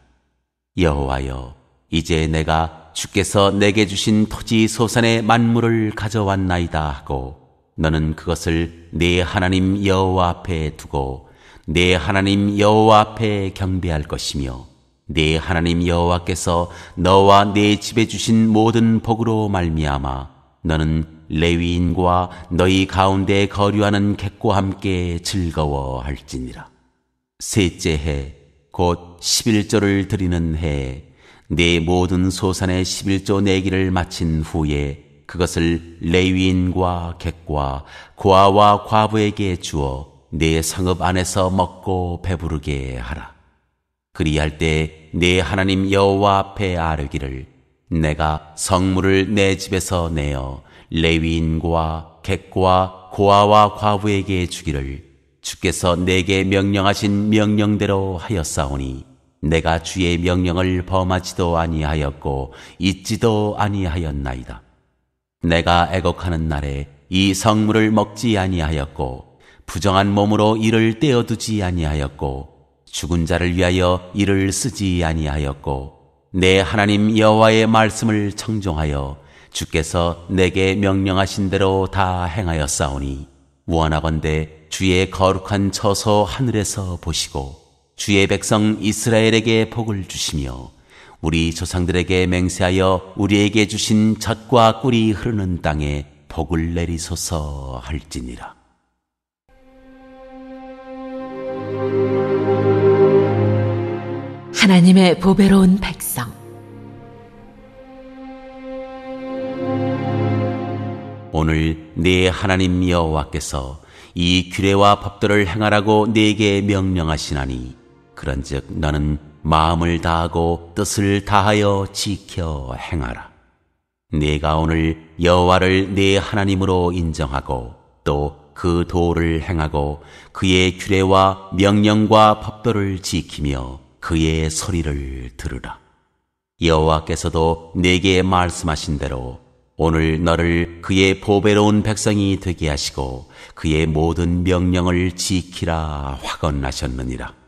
여호와여 이제 내가 주께서 내게 주신 토지 소산의 만물을 가져왔나이다 하고 너는 그것을 내 하나님 여호와 앞에 두고 내 하나님 여호와 앞에 경배할 것이며 내 하나님 여호와께서 너와 내 집에 주신 모든 복으로 말미암아 너는 레위인과 너희 가운데 거류하는 객과 함께 즐거워할지니라. 셋째 해, 곧 11조를 드리는 해에 내 모든 소산의 11조 내기를 마친 후에 그것을 레위인과 객과 고아와 과부에게 주어 내 성읍 안에서 먹고 배부르게 하라. 그리할 때 내 하나님 여호와 앞에 아뢰기를 내가 성물을 내 집에서 내어 레위인과 객과 고아와 과부에게 주기를 주께서 내게 명령하신 명령대로 하였사오니 내가 주의 명령을 범하지도 아니하였고 잊지도 아니하였나이다. 내가 애곡하는 날에 이 성물을 먹지 아니하였고 부정한 몸으로 이를 떼어두지 아니하였고 죽은 자를 위하여 이를 쓰지 아니하였고 내 하나님 여호와의 말씀을 청종하여 주께서 내게 명령하신 대로 다 행하였사오니 원하건대 주의 거룩한 처소 하늘에서 보시고 주의 백성 이스라엘에게 복을 주시며 우리 조상들에게 맹세하여 우리에게 주신 젖과 꿀이 흐르는 땅에 복을 내리소서 할지니라. 하나님의 보배로운 백성 오늘 네 하나님 여호와께서 이 규례와 법도를 행하라고 네게 명령하시나니 그런즉 너는 마음을 다하고 뜻을 다하여 지켜 행하라. 네가 오늘 여호와를 네 하나님으로 인정하고 또 그 도를 행하고 그의 규례와 명령과 법도를 지키며 그의 소리를 들으라. 여호와께서도 내게 말씀하신 대로 오늘 너를 그의 보배로운 백성이 되게 하시고 그의 모든 명령을 지키라 확언하셨느니라.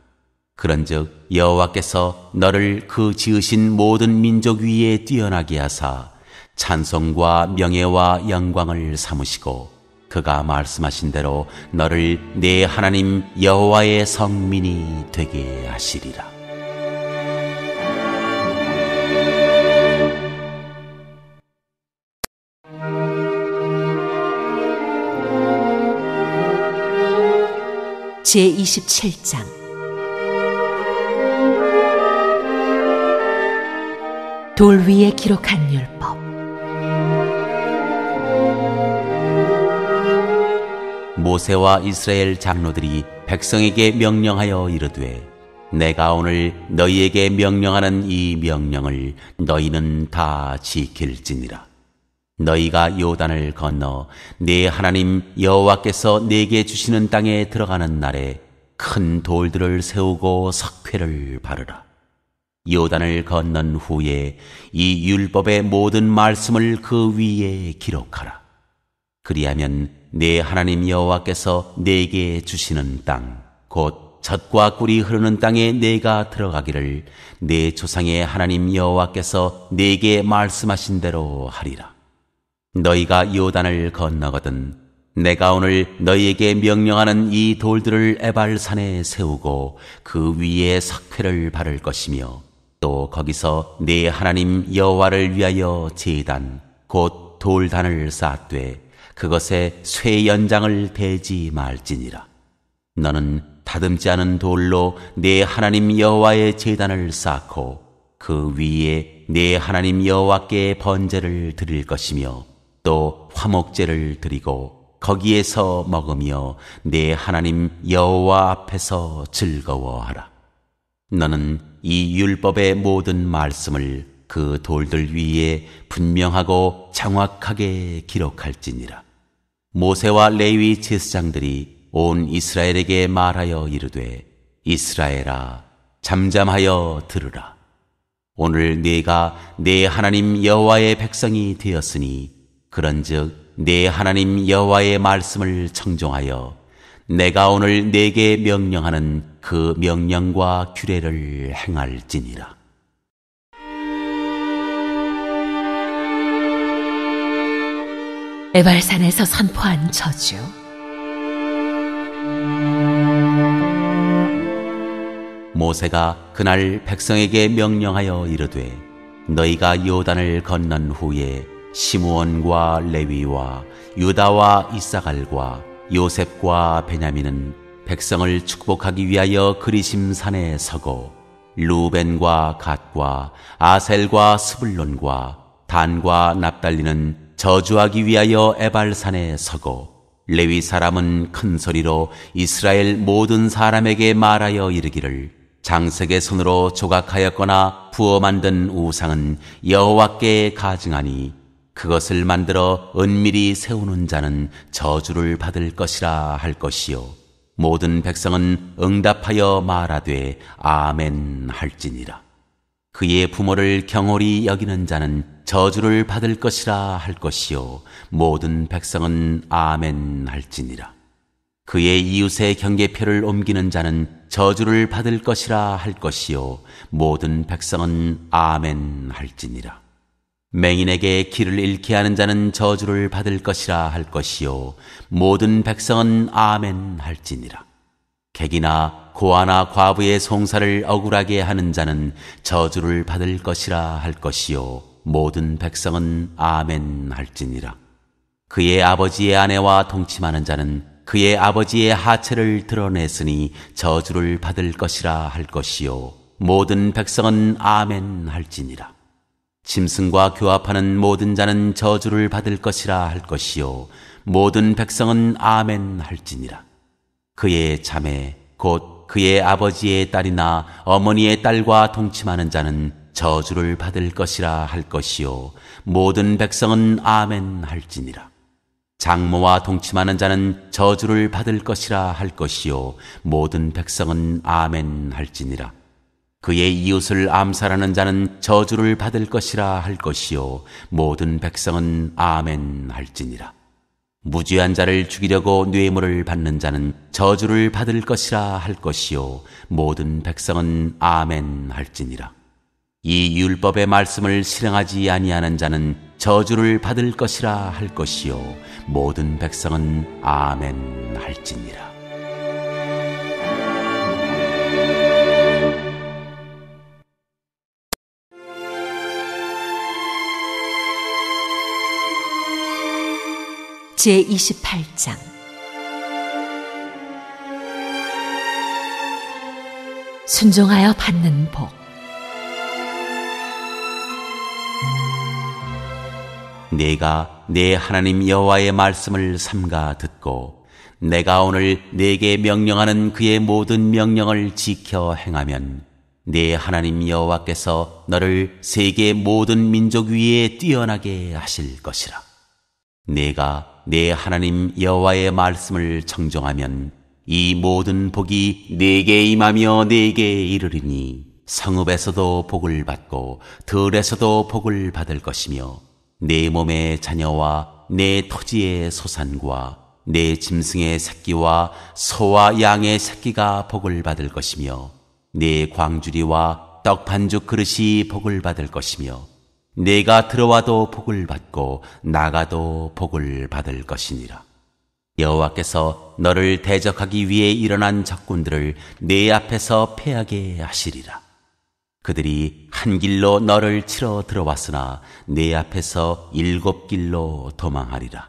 그런즉 여호와께서 너를 그 지으신 모든 민족 위에 뛰어나게 하사 찬송과 명예와 영광을 삼으시고 그가 말씀하신 대로 너를 내 하나님 여호와의 성민이 되게 하시리라. 제27장 돌 위에 기록한 율법 모세와 이스라엘 장로들이 백성에게 명령하여 이르되 내가 오늘 너희에게 명령하는 이 명령을 너희는 다 지킬지니라. 너희가 요단을 건너 내 하나님 여호와께서 내게 주시는 땅에 들어가는 날에 큰 돌들을 세우고 석회를 바르라. 요단을 건넌 후에 이 율법의 모든 말씀을 그 위에 기록하라. 그리하면 내 하나님 여호와께서 내게 주시는 땅, 곧 젖과 꿀이 흐르는 땅에 내가 들어가기를 내 조상의 하나님 여호와께서 내게 말씀하신 대로 하리라. 너희가 요단을 건너거든 내가 오늘 너희에게 명령하는 이 돌들을 에발산에 세우고 그 위에 석회를 바를 것이며 또 거기서 내 하나님 여호와를 위하여 제단 곧 돌단을 쌓되 그것에 쇠 연장을 대지 말지니라 너는 다듬지 않은 돌로 내 하나님 여호와의 제단을 쌓고 그 위에 내 하나님 여호와께 번제를 드릴 것이며 또 화목제를 드리고 거기에서 먹으며 내 하나님 여호와 앞에서 즐거워하라. 너는 이 율법의 모든 말씀을 그 돌들 위에 분명하고 정확하게 기록할지니라. 모세와 레위 제사장들이 온 이스라엘에게 말하여 이르되 이스라엘아 잠잠하여 들으라. 오늘 네가 내 하나님 여호와의 백성이 되었으니 그런즉 내 하나님 여호와의 말씀을 청종하여 내가 오늘 내게 명령하는 그 명령과 규례를 행할지니라. 에발산에서 선포한 저주 모세가 그날 백성에게 명령하여 이르되 너희가 요단을 건넌 후에 시므온과 레위와 유다와 이사갈과 요셉과 베냐민은 백성을 축복하기 위하여 그리심 산에 서고 루벤과 갓과 아셀과 스불론과 단과 납달리는 저주하기 위하여 에발산에 서고 레위 사람은 큰 소리로 이스라엘 모든 사람에게 말하여 이르기를 장색의 손으로 조각하였거나 부어 만든 우상은 여호와께 가증하니 그것을 만들어 은밀히 세우는 자는 저주를 받을 것이라 할 것이요 모든 백성은 응답하여 말하되 아멘 할지니라. 그의 부모를 경홀히 여기는 자는 저주를 받을 것이라 할 것이요. 모든 백성은 아멘 할지니라. 그의 이웃의 경계표를 옮기는 자는 저주를 받을 것이라 할 것이요. 모든 백성은 아멘 할지니라 맹인에게 길을 잃게 하는 자는 저주를 받을 것이라 할 것이요. 모든 백성은 아멘 할지니라. 객이나 고아나 과부의 송사를 억울하게 하는 자는 저주를 받을 것이라 할 것이요. 모든 백성은 아멘 할지니라. 그의 아버지의 아내와 동침하는 자는 그의 아버지의 하체를 드러냈으니 저주를 받을 것이라 할 것이요. 모든 백성은 아멘 할지니라 짐승과 교합하는 모든 자는 저주를 받을 것이라 할 것이요. 모든 백성은 아멘 할지니라. 그의 자매 곧 그의 아버지의 딸이나 어머니의 딸과 동침하는 자는 저주를 받을 것이라 할 것이요. 모든 백성은 아멘 할지니라. 장모와 동침하는 자는 저주를 받을 것이라 할 것이요. 모든 백성은 아멘 할지니라 그의 이웃을 암살하는 자는 저주를 받을 것이라 할 것이요. 모든 백성은 아멘 할지니라. 무죄한 자를 죽이려고 뇌물을 받는 자는 저주를 받을 것이라 할 것이요. 모든 백성은 아멘 할지니라. 이 율법의 말씀을 실행하지 아니하는 자는 저주를 받을 것이라 할 것이요. 모든 백성은 아멘 할지니라. 제 28장 순종하여 받는 복 내가 내 하나님 여호와의 말씀을 삼가 듣고 내가 오늘 내게 명령하는 그의 모든 명령을 지켜 행하면 내 하나님 여호와께서 너를 세계 모든 민족 위에 뛰어나게 하실 것이라. 내가 내 하나님 여호와의 말씀을 청정하면 이 모든 복이 내게 임하며 내게 이르리니 성읍에서도 복을 받고 들에서도 복을 받을 것이며 내 몸의 자녀와 내 토지의 소산과 내 짐승의 새끼와 소와 양의 새끼가 복을 받을 것이며 내 광주리와 떡 반죽 그릇이 복을 받을 것이며 내가 들어와도 복을 받고 나가도 복을 받을 것이니라. 여호와께서 너를 대적하기 위해 일어난 적군들을 내 앞에서 패하게 하시리라. 그들이 한 길로 너를 치러 들어왔으나 내 앞에서 일곱 길로 도망하리라.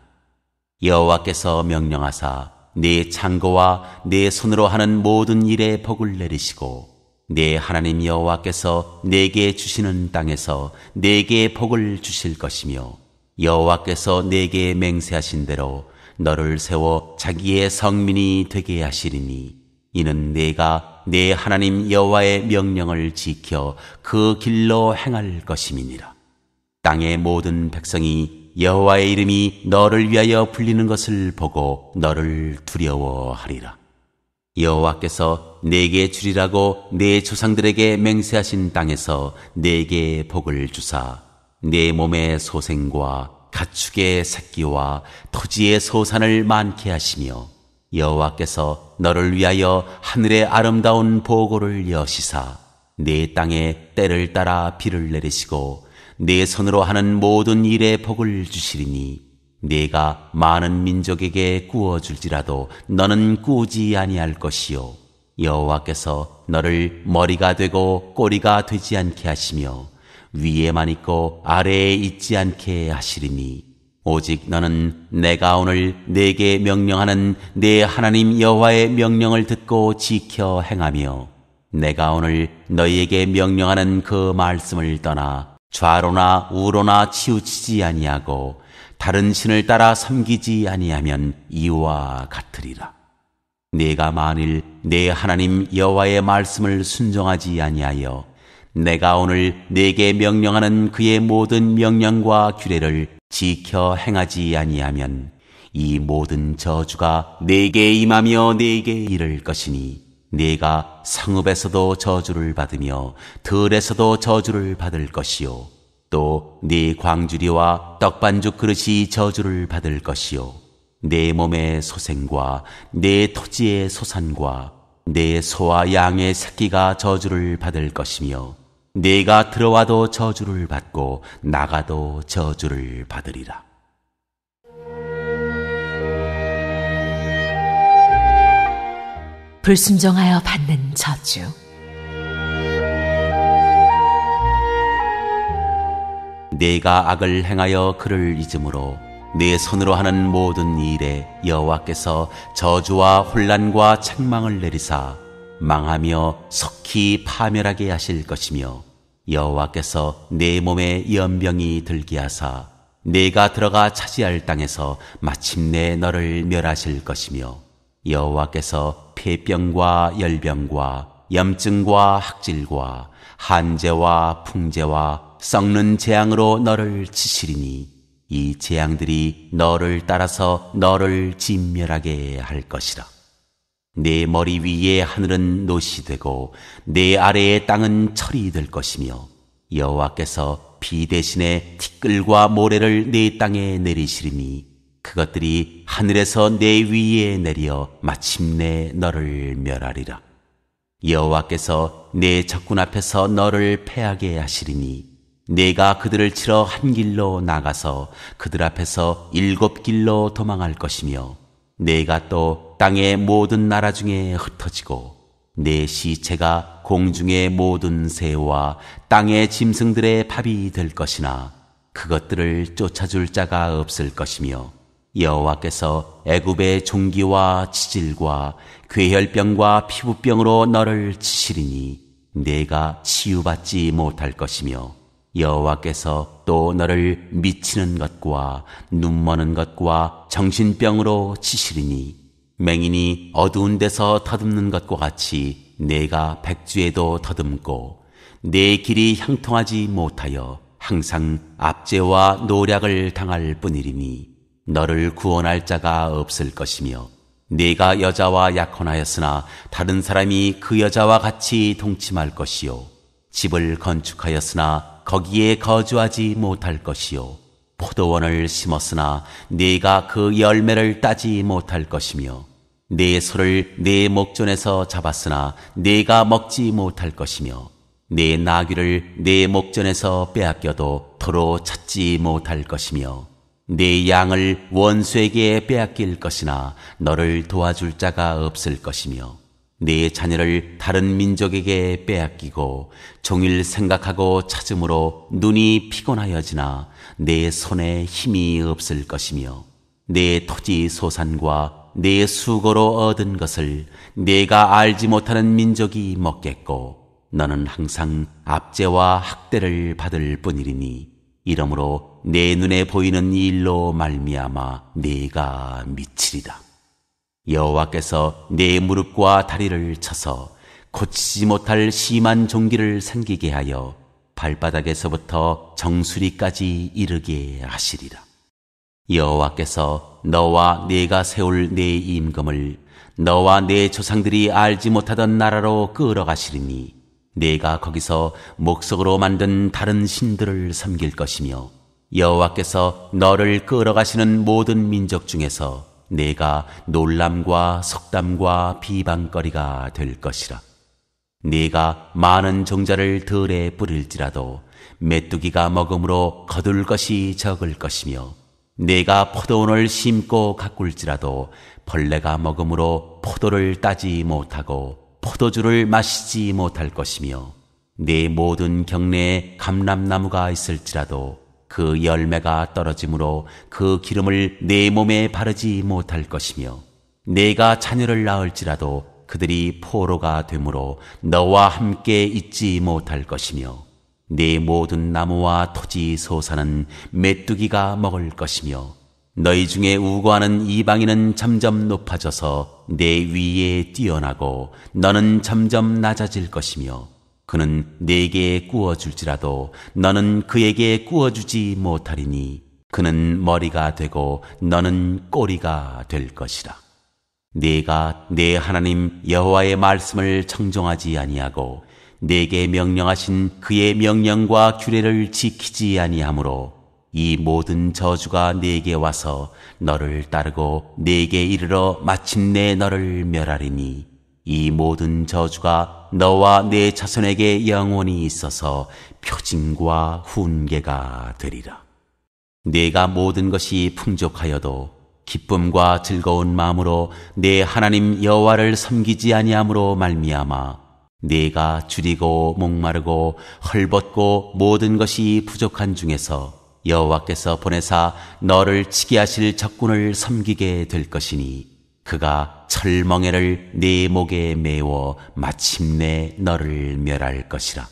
여호와께서 명령하사 내 창고와 내 손으로 하는 모든 일에 복을 내리시고 내 하나님 여호와께서 내게 주시는 땅에서 내게 복을 주실 것이며 여호와께서 내게 맹세하신 대로 너를 세워 자기의 성민이 되게 하시리니 이는 내가 내 하나님 여호와의 명령을 지켜 그 길로 행할 것임이니라. 땅의 모든 백성이 여호와의 이름이 너를 위하여 불리는 것을 보고 너를 두려워하리라. 여호와께서 내게 주리라고 내 조상들에게 맹세하신 땅에서 내게 복을 주사. 내 몸의 소생과 가축의 새끼와 토지의 소산을 많게 하시며 여호와께서 너를 위하여 하늘의 아름다운 보고를 여시사. 내 땅에 때를 따라 비를 내리시고 내 손으로 하는 모든 일에 복을 주시리니 내가 많은 민족에게 구워 줄지라도 너는 꾸지 아니할 것이요 여호와께서 너를 머리가 되고 꼬리가 되지 않게 하시며 위에만 있고 아래에 있지 않게 하시리니 오직 너는 내가 오늘 내게 명령하는 내 하나님 여호와의 명령을 듣고 지켜 행하며 내가 오늘 너희에게 명령하는 그 말씀을 떠나 좌로나 우로나 치우치지 아니하고 다른 신을 따라 섬기지 아니하면 이와 같으리라. 내가 만일 내 하나님 여호와의 말씀을 순종하지 아니하여 내가 오늘 내게 명령하는 그의 모든 명령과 규례를 지켜 행하지 아니하면 이 모든 저주가 내게 임하며 내게 이를 것이니 내가 성읍에서도 저주를 받으며 들에서도 저주를 받을 것이요 또 네 광주리와 떡반죽 그릇이 저주를 받을 것이요 내 몸의 소생과 내 토지의 소산과 내 소와 양의 새끼가 저주를 받을 것이며 내가 들어와도 저주를 받고 나가도 저주를 받으리라. 불순종하여 받는 저주. 내가 악을 행하여 그를 잊음으로 내 손으로 하는 모든 일에 여호와께서 저주와 혼란과 책망을 내리사 망하며 속히 파멸하게 하실 것이며 여호와께서 내 몸에 연병이 들게 하사 내가 들어가 차지할 땅에서 마침내 너를 멸하실 것이며 여호와께서 폐병과 열병과 염증과 학질과 한재와 풍재와 썩는 재앙으로 너를 치시리니 이 재앙들이 너를 따라서 너를 진멸하게 할 것이라. 내 머리 위에 하늘은 노시 되고 내 아래의 땅은 철이 될 것이며 여호와께서 비 대신에 티끌과 모래를 내 땅에 내리시리니 그것들이 하늘에서 내 위에 내려 마침내 너를 멸하리라. 여호와께서 내 적군 앞에서 너를 패하게 하시리니 내가 그들을 치러 한 길로 나가서 그들 앞에서 일곱 길로 도망할 것이며 내가 또 땅의 모든 나라 중에 흩어지고 내 시체가 공중의 모든 새와 땅의 짐승들의 밥이 될 것이나 그것들을 쫓아줄 자가 없을 것이며 여호와께서 애굽의 종기와 치질과 괴혈병과 피부병으로 너를 치시리니 내가 치유받지 못할 것이며 여호와께서 또 너를 미치는 것과 눈머는 것과 정신병으로 치시리니 맹인이 어두운 데서 더듬는 것과 같이 내가 백주에도 더듬고 내 길이 형통하지 못하여 항상 압제와 노략을 당할 뿐이리니 너를 구원할 자가 없을 것이며 네가 여자와 약혼하였으나 다른 사람이 그 여자와 같이 동침할 것이요. 집을 건축하였으나 거기에 거주하지 못할 것이요. 포도원을 심었으나 네가 그 열매를 따지 못할 것이며 내 소를 내 목전에서 잡았으나 네가 먹지 못할 것이며 내 나귀를 내 목전에서 빼앗겨도 도로 찾지 못할 것이며 내 양을 원수에게 빼앗길 것이나 너를 도와줄 자가 없을 것이며 내 자녀를 다른 민족에게 빼앗기고 종일 생각하고 찾음으로 눈이 피곤하여지나 내 손에 힘이 없을 것이며 내 토지 소산과 내 수고로 얻은 것을 내가 알지 못하는 민족이 먹겠고 너는 항상 압제와 학대를 받을 뿐이리니 이러므로 내 눈에 보이는 일로 말미암아 네가 미치리다. 여호와께서 내 무릎과 다리를 쳐서 고치지 못할 심한 종기를 생기게 하여 발바닥에서부터 정수리까지 이르게 하시리라. 여호와께서 너와 내가 세울 내 임금을 너와 내 조상들이 알지 못하던 나라로 끌어가시리니 내가 거기서 목석으로 만든 다른 신들을 섬길 것이며 여호와께서 너를 끌어가시는 모든 민족 중에서 내가 놀람과 속담과 비방거리가 될 것이라. 네가 많은 종자를 들에 뿌릴지라도 메뚜기가 먹음으로 거둘 것이 적을 것이며 내가 포도원을 심고 가꿀지라도 벌레가 먹음으로 포도를 따지 못하고 포도주를 마시지 못할 것이며 내 모든 경내에 감람나무가 있을지라도 그 열매가 떨어지므로 그 기름을 내 몸에 바르지 못할 것이며 내가 자녀를 낳을지라도 그들이 포로가 되므로 너와 함께 있지 못할 것이며 내 모든 나무와 토지 소사는 메뚜기가 먹을 것이며 너희 중에 우고하는 이방인은 점점 높아져서 내 위에 뛰어나고 너는 점점 낮아질 것이며 그는 내게 구워줄지라도 너는 그에게 구워주지 못하리니 그는 머리가 되고 너는 꼬리가 될 것이라. 내가 내 하나님 여호와의 말씀을 청종하지 아니하고 내게 명령하신 그의 명령과 규례를 지키지 아니하므로 이 모든 저주가 내게 와서 너를 따르고 내게 이르러 마침내 너를 멸하리니 이 모든 저주가 너와 내 자손에게 영원히 있어서 표징과 훈계가 되리라. 내가 모든 것이 풍족하여도 기쁨과 즐거운 마음으로 내 하나님 여호와를 섬기지 아니함으로 말미암아 내가 줄이고 목마르고 헐벗고 모든 것이 부족한 중에서 여호와께서 보내사 너를 치게 하실 적군을 섬기게 될 것이니 그가 철멍에를 네 목에 메워 마침내 너를 멸할 것이라.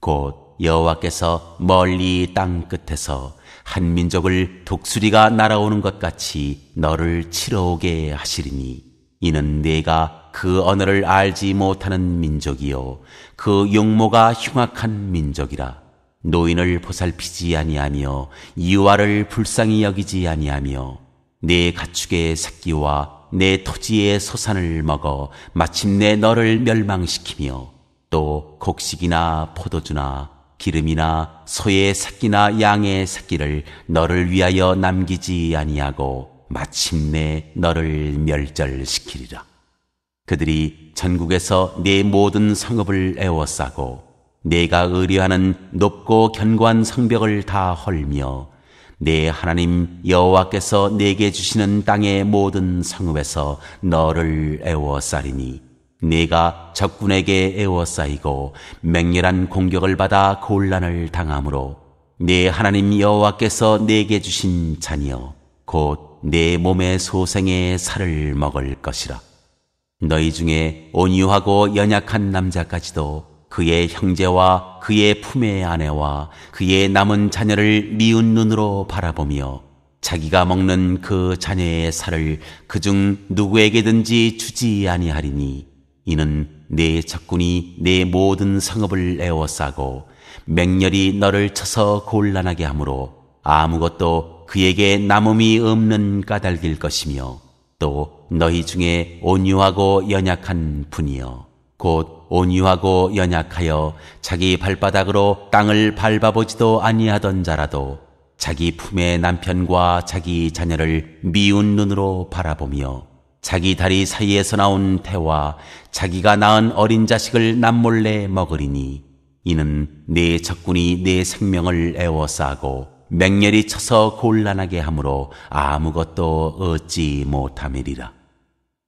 곧 여호와께서 멀리 땅 끝에서 한 민족을 독수리가 날아오는 것 같이 너를 치러 오게 하시리니 이는 내가 그 언어를 알지 못하는 민족이요 그 용모가 흉악한 민족이라 노인을 보살피지 아니하며 이와를 불쌍히 여기지 아니하며 내 가축의 새끼와 내 토지의 소산을 먹어 마침내 너를 멸망시키며 또 곡식이나 포도주나 기름이나 소의 새끼나 양의 새끼를 너를 위하여 남기지 아니하고 마침내 너를 멸절시키리라. 그들이 전국에서 내 모든 성읍을 에워싸고 내가 의뢰하는 높고 견고한 성벽을 다 헐며 내 하나님 여호와께서 내게 주시는 땅의 모든 성읍에서 너를 에워싸리니 내가 적군에게 에워싸이고 맹렬한 공격을 받아 곤란을 당함으로 내 하나님 여호와께서 내게 주신 자녀 곧내 몸의 소생의 살을 먹을 것이라. 너희 중에 온유하고 연약한 남자까지도 그의 형제와 그의 품의 아내와 그의 남은 자녀를 미운 눈으로 바라보며 자기가 먹는 그 자녀의 살을 그중 누구에게든지 주지 아니하리니 이는 내 적군이 내 모든 성읍을 에워싸고 맹렬히 너를 쳐서 곤란하게 하므로 아무것도 그에게 남음이 없는 까닭일 것이며 또 너희 중에 온유하고 연약한 분이여 곧 온유하고 연약하여 자기 발바닥으로 땅을 밟아보지도 아니하던 자라도 자기 품의 남편과 자기 자녀를 미운 눈으로 바라보며 자기 다리 사이에서 나온 태와 자기가 낳은 어린 자식을 남몰래 먹으리니 이는 내 적군이 내 생명을 애워싸고 맹렬히 쳐서 곤란하게 하므로 아무것도 얻지 못함이리라.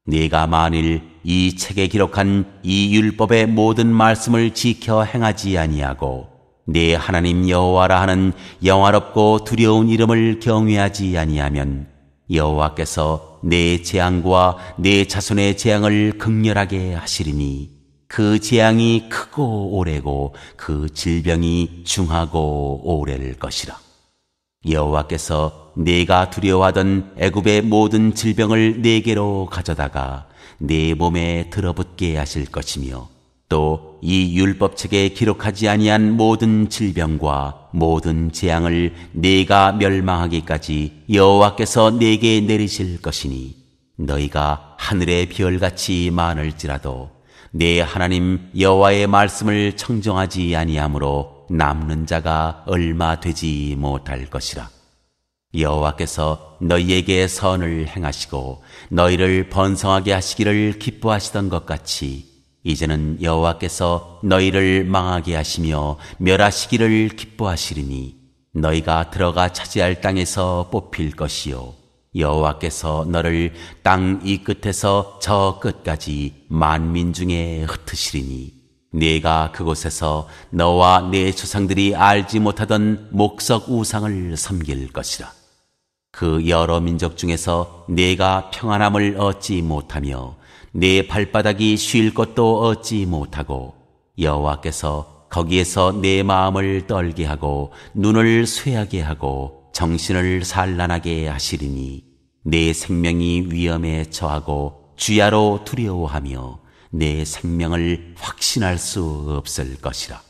네가 만일 이 책에 기록한 이 율법의 모든 말씀을 지켜 행하지 아니하고 내 하나님 여호와라 하는 영화롭고 두려운 이름을 경외하지 아니하면 여호와께서 내 재앙과 내 자손의 재앙을 극렬하게 하시리니 그 재앙이 크고 오래고 그 질병이 중하고 오래일 것이라. 여호와께서 네가 두려워하던 애굽의 모든 질병을 네게로 가져다가 네 몸에 들어붙게 하실 것이며 또 이 율법책에 기록하지 아니한 모든 질병과 모든 재앙을 네가 멸망하기까지 여호와께서 네게 내리실 것이니 너희가 하늘의 별같이 많을지라도 내 하나님 여호와의 말씀을 청정하지 아니하므로 남는 자가 얼마 되지 못할 것이라. 여호와께서 너희에게 선을 행하시고 너희를 번성하게 하시기를 기뻐하시던 것 같이 이제는 여호와께서 너희를 망하게 하시며 멸하시기를 기뻐하시리니 너희가 들어가 차지할 땅에서 뽑힐 것이요 여호와께서 너를 땅 이 끝에서 저 끝까지 만민 중에 흩으시리니 네가 그곳에서 너와 네 조상들이 알지 못하던 목석 우상을 섬길 것이라. 그 여러 민족 중에서 네가 평안함을 얻지 못하며 네 발바닥이 쉴 것도 얻지 못하고 여호와께서 거기에서 내 마음을 떨게 하고 눈을 쇠하게 하고 정신을 산란하게 하시리니 내 생명이 위험에 처하고 주야로 두려워하며 내 생명을 확신할 수 없을 것이라.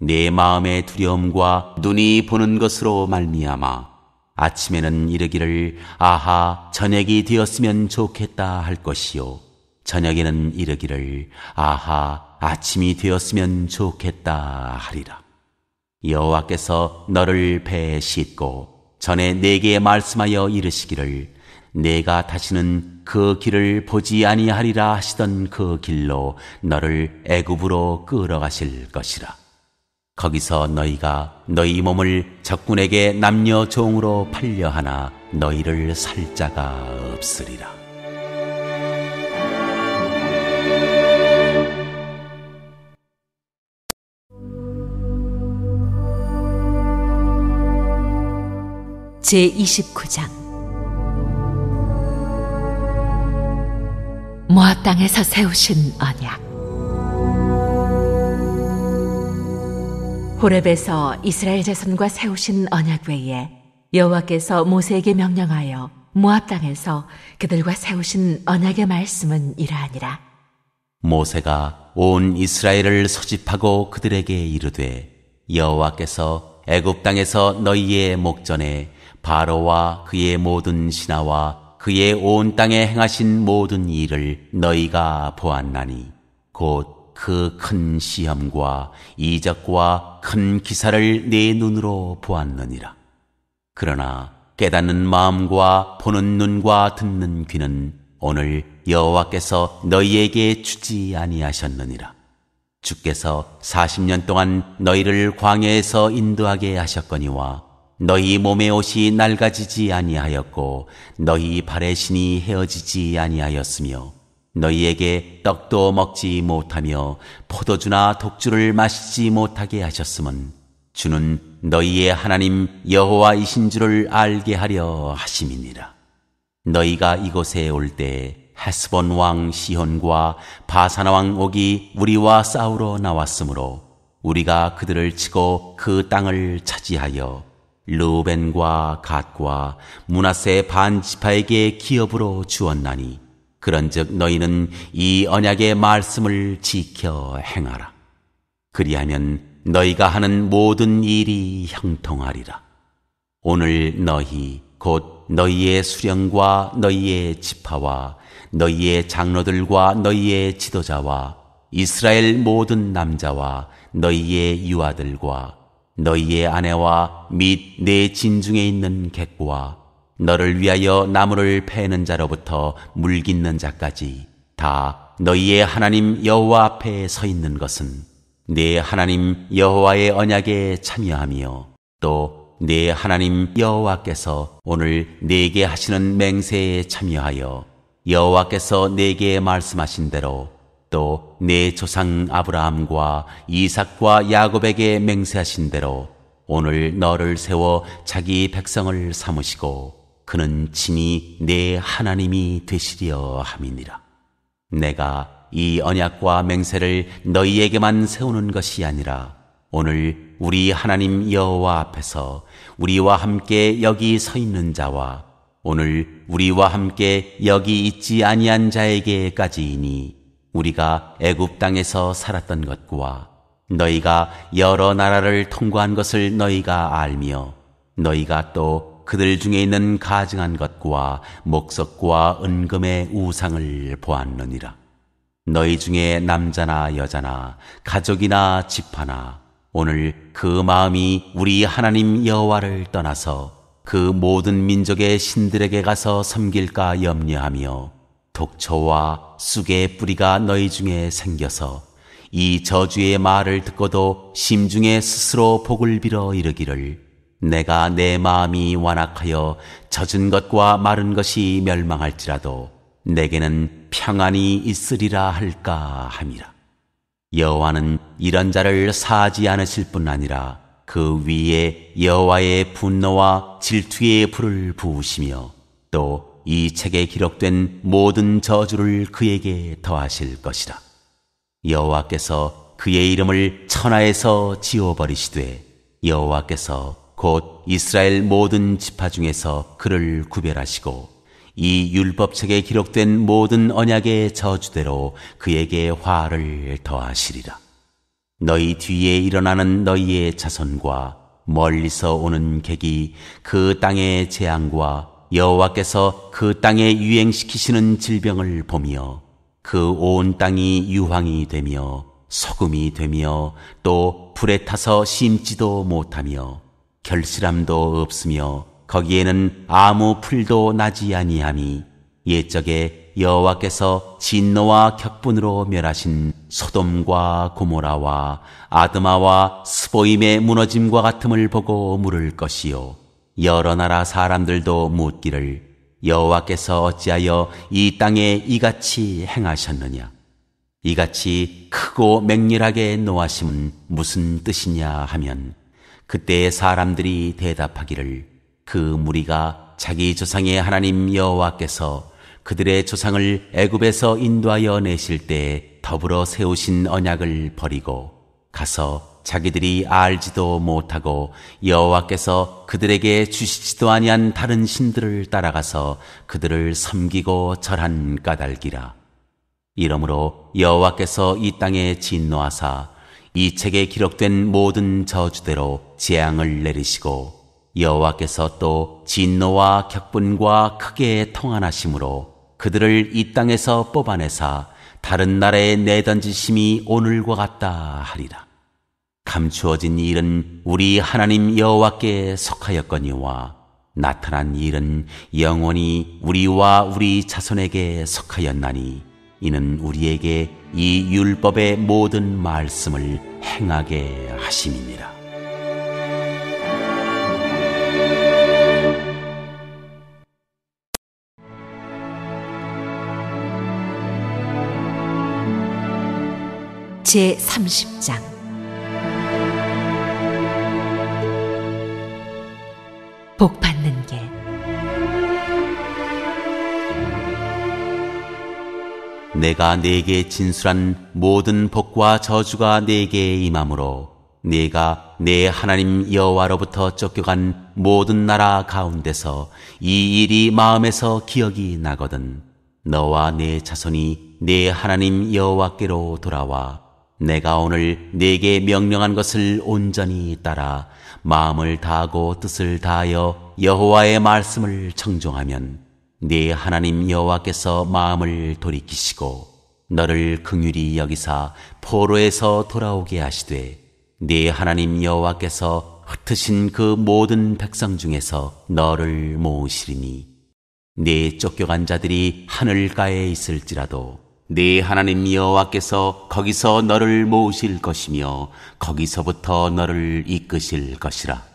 내 마음의 두려움과 눈이 보는 것으로 말미암아 아침에는 이르기를 아하 저녁이 되었으면 좋겠다 할 것이요 저녁에는 이르기를 아하 아침이 되었으면 좋겠다 하리라. 여호와께서 너를 배에 싣고 전에 내게 말씀하여 이르시기를 내가 다시는 그 길을 보지 아니하리라 하시던 그 길로 너를 애굽으로 끌어가실 것이라. 거기서 너희가 너희 몸을 적군에게 남녀 종으로 팔려 하나 너희를 살 자가 없으리라. 제 29장 모압 땅에서 세우신 언약. 호렙에서 이스라엘 자손과 세우신 언약 외에 여호와께서 모세에게 명령하여 모압 땅에서 그들과 세우신 언약의 말씀은 이러하니라. 모세가 온 이스라엘을 소집하고 그들에게 이르되 여호와께서 애굽 땅에서 너희의 목전에 바로와 그의 모든 신하와 그의 온 땅에 행하신 모든 일을 너희가 보았나니 곧 그 큰 시험과 이적과 큰 기사를 내 눈으로 보았느니라. 그러나 깨닫는 마음과 보는 눈과 듣는 귀는 오늘 여호와께서 너희에게 주지 아니하셨느니라. 주께서 40년 동안 너희를 광야에서 인도하게 하셨거니와 너희 몸의 옷이 낡아지지 아니하였고 너희 발의 신이 헤어지지 아니하였으며 너희에게 떡도 먹지 못하며 포도주나 독주를 마시지 못하게 하셨음은 주는 너희의 하나님 여호와이신 줄을 알게 하려 하심이니라. 너희가 이곳에 올 때 헤스본 왕 시혼과 바사나 왕 옥이 우리와 싸우러 나왔으므로 우리가 그들을 치고 그 땅을 차지하여 루벤과 갓과 문하세 반 지파에게 기업으로 주었나니 그런즉 너희는 이 언약의 말씀을 지켜 행하라. 그리하면 너희가 하는 모든 일이 형통하리라. 오늘 너희 곧 너희의 수령과 너희의 지파와 너희의 장로들과 너희의 지도자와 이스라엘 모든 남자와 너희의 유아들과 너희의 아내와 및 내 진중에 있는 객과 너를 위하여 나무를 패는 자로부터 물깃는 자까지 다 너희의 하나님 여호와 앞에 서 있는 것은 내 하나님 여호와의 언약에 참여하며 또 내 하나님 여호와께서 오늘 내게 하시는 맹세에 참여하여 여호와께서 내게 말씀하신 대로 또 내 조상 아브라함과 이삭과 야곱에게 맹세하신 대로 오늘 너를 세워 자기 백성을 삼으시고 그는 친히 내 하나님이 되시려 함이니라. 내가 이 언약과 맹세를 너희에게만 세우는 것이 아니라 오늘 우리 하나님 여호와 앞에서 우리와 함께 여기 서 있는 자와 오늘 우리와 함께 여기 있지 아니한 자에게까지이니 우리가 애굽 땅에서 살았던 것과 너희가 여러 나라를 통과한 것을 너희가 알며 너희가 또 그들 중에 있는 가증한 것과 목석과 은금의 우상을 보았느니라. 너희 중에 남자나 여자나 가족이나 집하나 오늘 그 마음이 우리 하나님 여호와를 떠나서 그 모든 민족의 신들에게 가서 섬길까 염려하며 독초와 쑥의 뿌리가 너희 중에 생겨서 이 저주의 말을 듣고도 심중에 스스로 복을 빌어 이르기를 내가 내 마음이 완악하여 젖은 것과 마른 것이 멸망할지라도 내게는 평안이 있으리라 할까 함이라. 여호와는 이런 자를 사지 않으실 뿐 아니라 그 위에 여호와의 분노와 질투의 불을 부으시며 또 이 책에 기록된 모든 저주를 그에게 더하실 것이라. 여호와께서 그의 이름을 천하에서 지워버리시되 여호와께서 곧 이스라엘 모든 지파 중에서 그를 구별하시고 이 율법책에 기록된 모든 언약의 저주대로 그에게 화를 더하시리라. 너희 뒤에 일어나는 너희의 자손과 멀리서 오는 객이 그 땅의 재앙과 여호와께서 그 땅에 유행시키시는 질병을 보며 그 온 땅이 유황이 되며 소금이 되며 또 불에 타서 심지도 못하며 결실함도 없으며 거기에는 아무 풀도 나지 아니함이 옛적에 여호와께서 진노와 격분으로 멸하신 소돔과 고모라와 아드마와 스보임의 무너짐과 같음을 보고 물을 것이요. 여러 나라 사람들도 묻기를 여호와께서 어찌하여 이 땅에 이같이 행하셨느냐? 이같이 크고 맹렬하게 노하심은 무슨 뜻이냐 하면 그때 사람들이 대답하기를 그 무리가 자기 조상의 하나님 여호와께서 그들의 조상을 애굽에서 인도하여 내실 때 더불어 세우신 언약을 버리고 가서 자기들이 알지도 못하고 여호와께서 그들에게 주시지도 아니한 다른 신들을 따라가서 그들을 섬기고 절한 까닭이라. 이러므로 여호와께서 이 땅에 진노하사 이 책에 기록된 모든 저주대로 재앙을 내리시고 여호와께서 또 진노와 격분과 크게 통한하심으로 그들을 이 땅에서 뽑아내사 다른 나라에 내던지심이 오늘과 같다 하리라. 감추어진 일은 우리 하나님 여호와께 속하였거니와 나타난 일은 영원히 우리와 우리 자손에게 속하였나니 이는 우리에게 이 율법의 모든 말씀을 행하게 하심이니라. 제 30장 복받 내가 네게 진술한 모든 복과 저주가 네게 임함으로 네가 내 하나님 여호와로부터 쫓겨간 모든 나라 가운데서 이 일이 마음에서 기억이 나거든. 너와 내 자손이 내 하나님 여호와께로 돌아와 내가 오늘 네게 명령한 것을 온전히 따라 마음을 다하고 뜻을 다하여 여호와의 말씀을 청종하면 네 하나님 여호와께서 마음을 돌이키시고 너를 긍휼히 여기사 포로에서 돌아오게 하시되 네 하나님 여호와께서 흩으신 그 모든 백성 중에서 너를 모으시리니 네 쫓겨간 자들이 하늘가에 있을지라도 네 하나님 여호와께서 거기서 너를 모으실 것이며 거기서부터 너를 이끄실 것이라.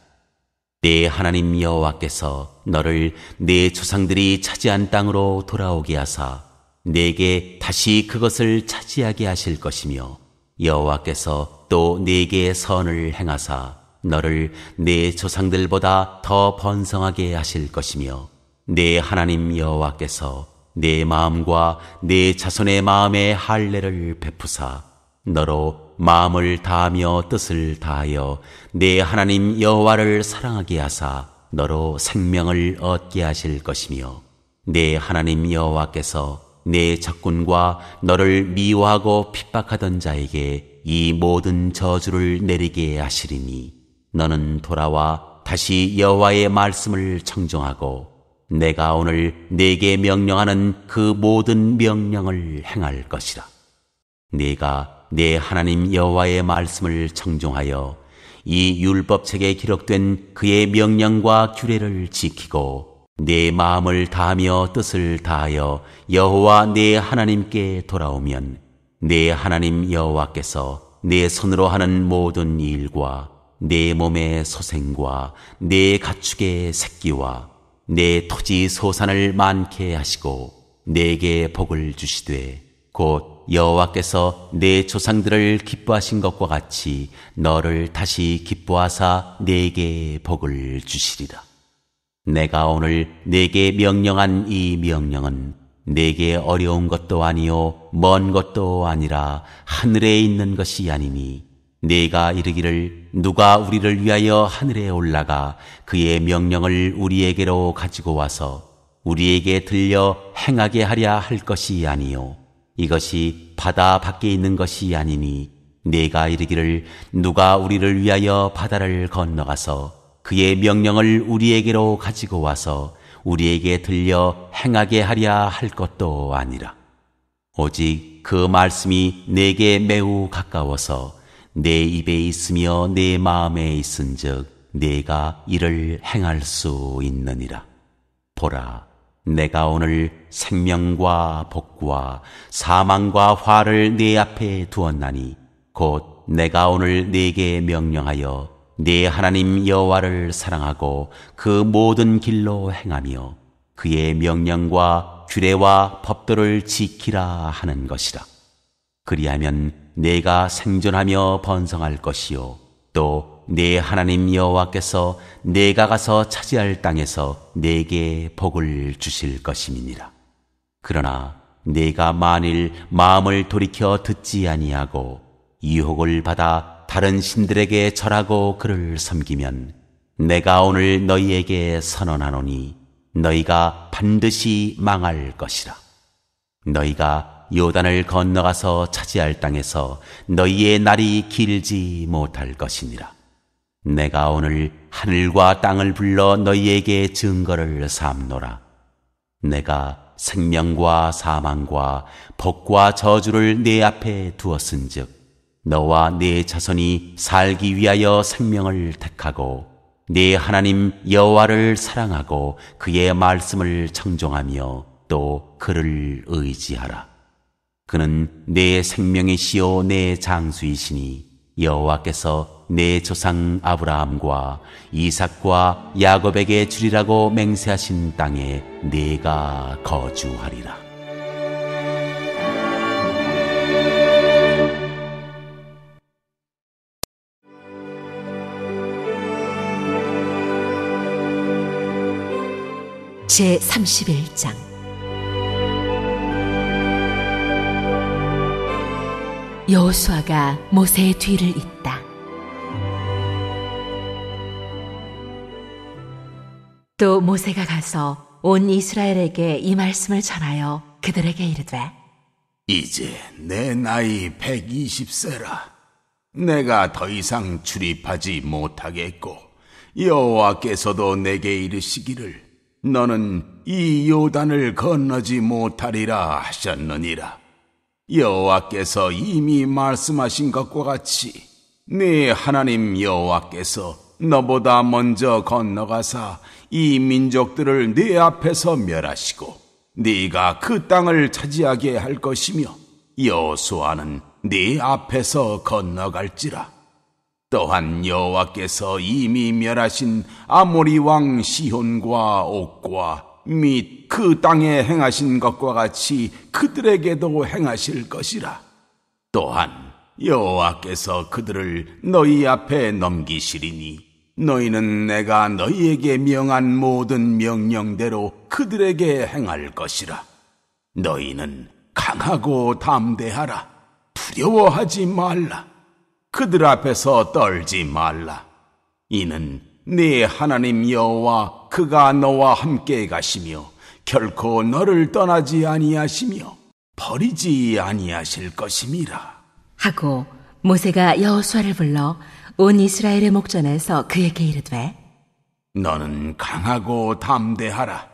네 하나님 여호와께서 너를 네 조상들이 차지한 땅으로 돌아오게 하사 네게 다시 그것을 차지하게 하실 것이며 여호와께서 또 네게 선을 행하사 너를 네 조상들보다 더 번성하게 하실 것이며 네 하나님 여호와께서 내 마음과 내 자손의 마음에 할례를 베푸사 너로 마음을 다하며 뜻을 다하여 내 하나님 여호와를 사랑하게 하사 너로 생명을 얻게 하실 것이며 내 하나님 여호와께서 내 적군과 너를 미워하고 핍박하던 자에게 이 모든 저주를 내리게 하시리니 너는 돌아와 다시 여호와의 말씀을 청정하고 내가 오늘 내게 명령하는 그 모든 명령을 행할 것이라. 네가 내 하나님 여호와의 말씀을 청종하여 이 율법책에 기록된 그의 명령과 규례를 지키고 내 마음을 다하며 뜻을 다하여 여호와 내 하나님께 돌아오면 내 하나님 여호와께서 내 손으로 하는 모든 일과 내 몸의 소생과 내 가축의 새끼와 내 토지 소산을 많게 하시고 내게 복을 주시되 곧 여호와께서 내 조상들을 기뻐하신 것과 같이 너를 다시 기뻐하사 내게 복을 주시리라. 내가 오늘 내게 명령한 이 명령은 내게 어려운 것도 아니요 먼 것도 아니라 하늘에 있는 것이 아니니 네가 이르기를 누가 우리를 위하여 하늘에 올라가 그의 명령을 우리에게로 가지고 와서 우리에게 들려 행하게 하랴 할 것이 아니요 이것이 바다 밖에 있는 것이 아니니 네가 이르기를 누가 우리를 위하여 바다를 건너가서 그의 명령을 우리에게로 가지고 와서 우리에게 들려 행하게 하랴 할 것도 아니라 오직 그 말씀이 내게 매우 가까워서 내 입에 있으며 내 마음에 있은즉 내가 이를 행할 수 있느니라. 보라, 내가 오늘 생명과 복과 사망과 화를 내 앞에 두었나니 곧 내가 오늘 네게 명령하여 네 하나님 여호와를 사랑하고 그 모든 길로 행하며 그의 명령과 규례와 법도를 지키라 하는 것이라. 그리하면 내가 생존하며 번성할 것이요 또 내 하나님 여호와께서 내가 가서 차지할 땅에서 내게 복을 주실 것임이니라. 그러나 내가 만일 마음을 돌이켜 듣지 아니하고 유혹을 받아 다른 신들에게 절하고 그를 섬기면 내가 오늘 너희에게 선언하노니 너희가 반드시 망할 것이라. 너희가 요단을 건너가서 차지할 땅에서 너희의 날이 길지 못할 것이니라. 내가 오늘 하늘과 땅을 불러 너희에게 증거를 삼노라. 내가 생명과 사망과 복과 저주를 내 앞에 두었은즉 너와 네 자손이 살기 위하여 생명을 택하고 네 하나님 여호와를 사랑하고 그의 말씀을 청종하며 또 그를 의지하라. 그는 내 생명이시요 내 장수이시니 여호와께서 내 조상 아브라함과 이삭과 야곱에게 주리라고 맹세하신 땅에 네가 거주하리라. 제 31장 여호수아가 모세의 뒤를 잇다. 또 모세가 가서 온 이스라엘에게 이 말씀을 전하여 그들에게 이르되 이제 내 나이 120세라. 내가 더 이상 출입하지 못하겠고 여호와께서도 내게 이르시기를 너는 이 요단을 건너지 못하리라 하셨느니라. 여호와께서 이미 말씀하신 것과 같이 네 하나님 여호와께서 너보다 먼저 건너가사 이 민족들을 네 앞에서 멸하시고 네가 그 땅을 차지하게 할 것이며 여호수아는 네 앞에서 건너갈지라. 또한 여호와께서 이미 멸하신 아모리 왕 시혼과 옥과 및 그 땅에 행하신 것과 같이 그들에게도 행하실 것이라. 또한 여호와께서 그들을 너희 앞에 넘기시리니 너희는 내가 너희에게 명한 모든 명령대로 그들에게 행할 것이라. 너희는 강하고 담대하라. 두려워하지 말라. 그들 앞에서 떨지 말라. 이는 네 하나님 여호와 그가 너와 함께 가시며 결코 너를 떠나지 아니하시며 버리지 아니하실 것임이라. 하고 모세가 여호수아를 불러 온 이스라엘의 목전에서 그에게 이르되 너는 강하고 담대하라.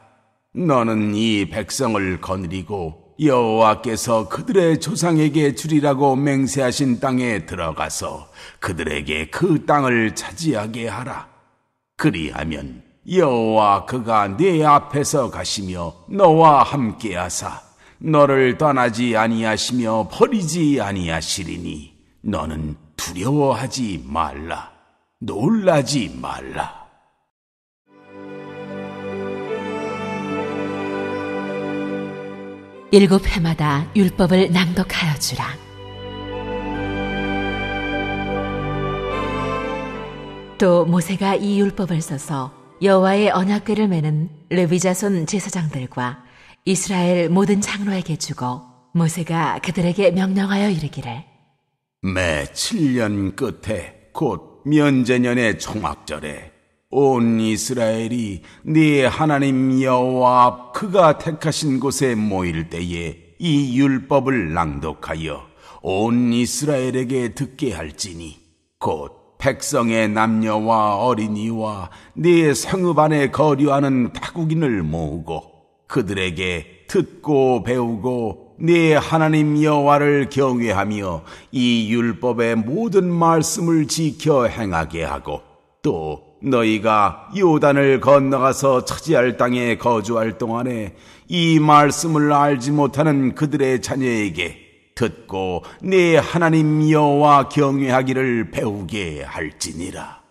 너는 이 백성을 거느리고 여호와께서 그들의 조상에게 주리라고 맹세하신 땅에 들어가서 그들에게 그 땅을 차지하게 하라. 그리하면 여호와 그가 네 앞에서 가시며 너와 함께하사 너를 떠나지 아니하시며 버리지 아니하시리니 너는 두려워하지 말라. 놀라지 말라. 일곱 해마다 율법을 낭독하여 주라. 또 모세가 이 율법을 써서 여호와의 언약궤를 매는 레위자손 제사장들과 이스라엘 모든 장로에게 주고 모세가 그들에게 명령하여 이르기를 매 7년 끝에 곧 면제년의 총악절에 온 이스라엘이 네 하나님 여호와 앞 그가 택하신 곳에 모일 때에 이 율법을 낭독하여 온 이스라엘에게 듣게 할지니 곧 백성의 남녀와 어린이와 네 성읍 안에 거류하는 타국인을 모으고 그들에게 듣고 배우고 네 하나님 여호와를 경외하며 이 율법의 모든 말씀을 지켜 행하게 하고 또 너희가 요단을 건너가서 차지할 땅에 거주할 동안에 이 말씀을 알지 못하는 그들의 자녀에게 듣고 네 하나님 여호와 경외하기를 배우게 할지니라.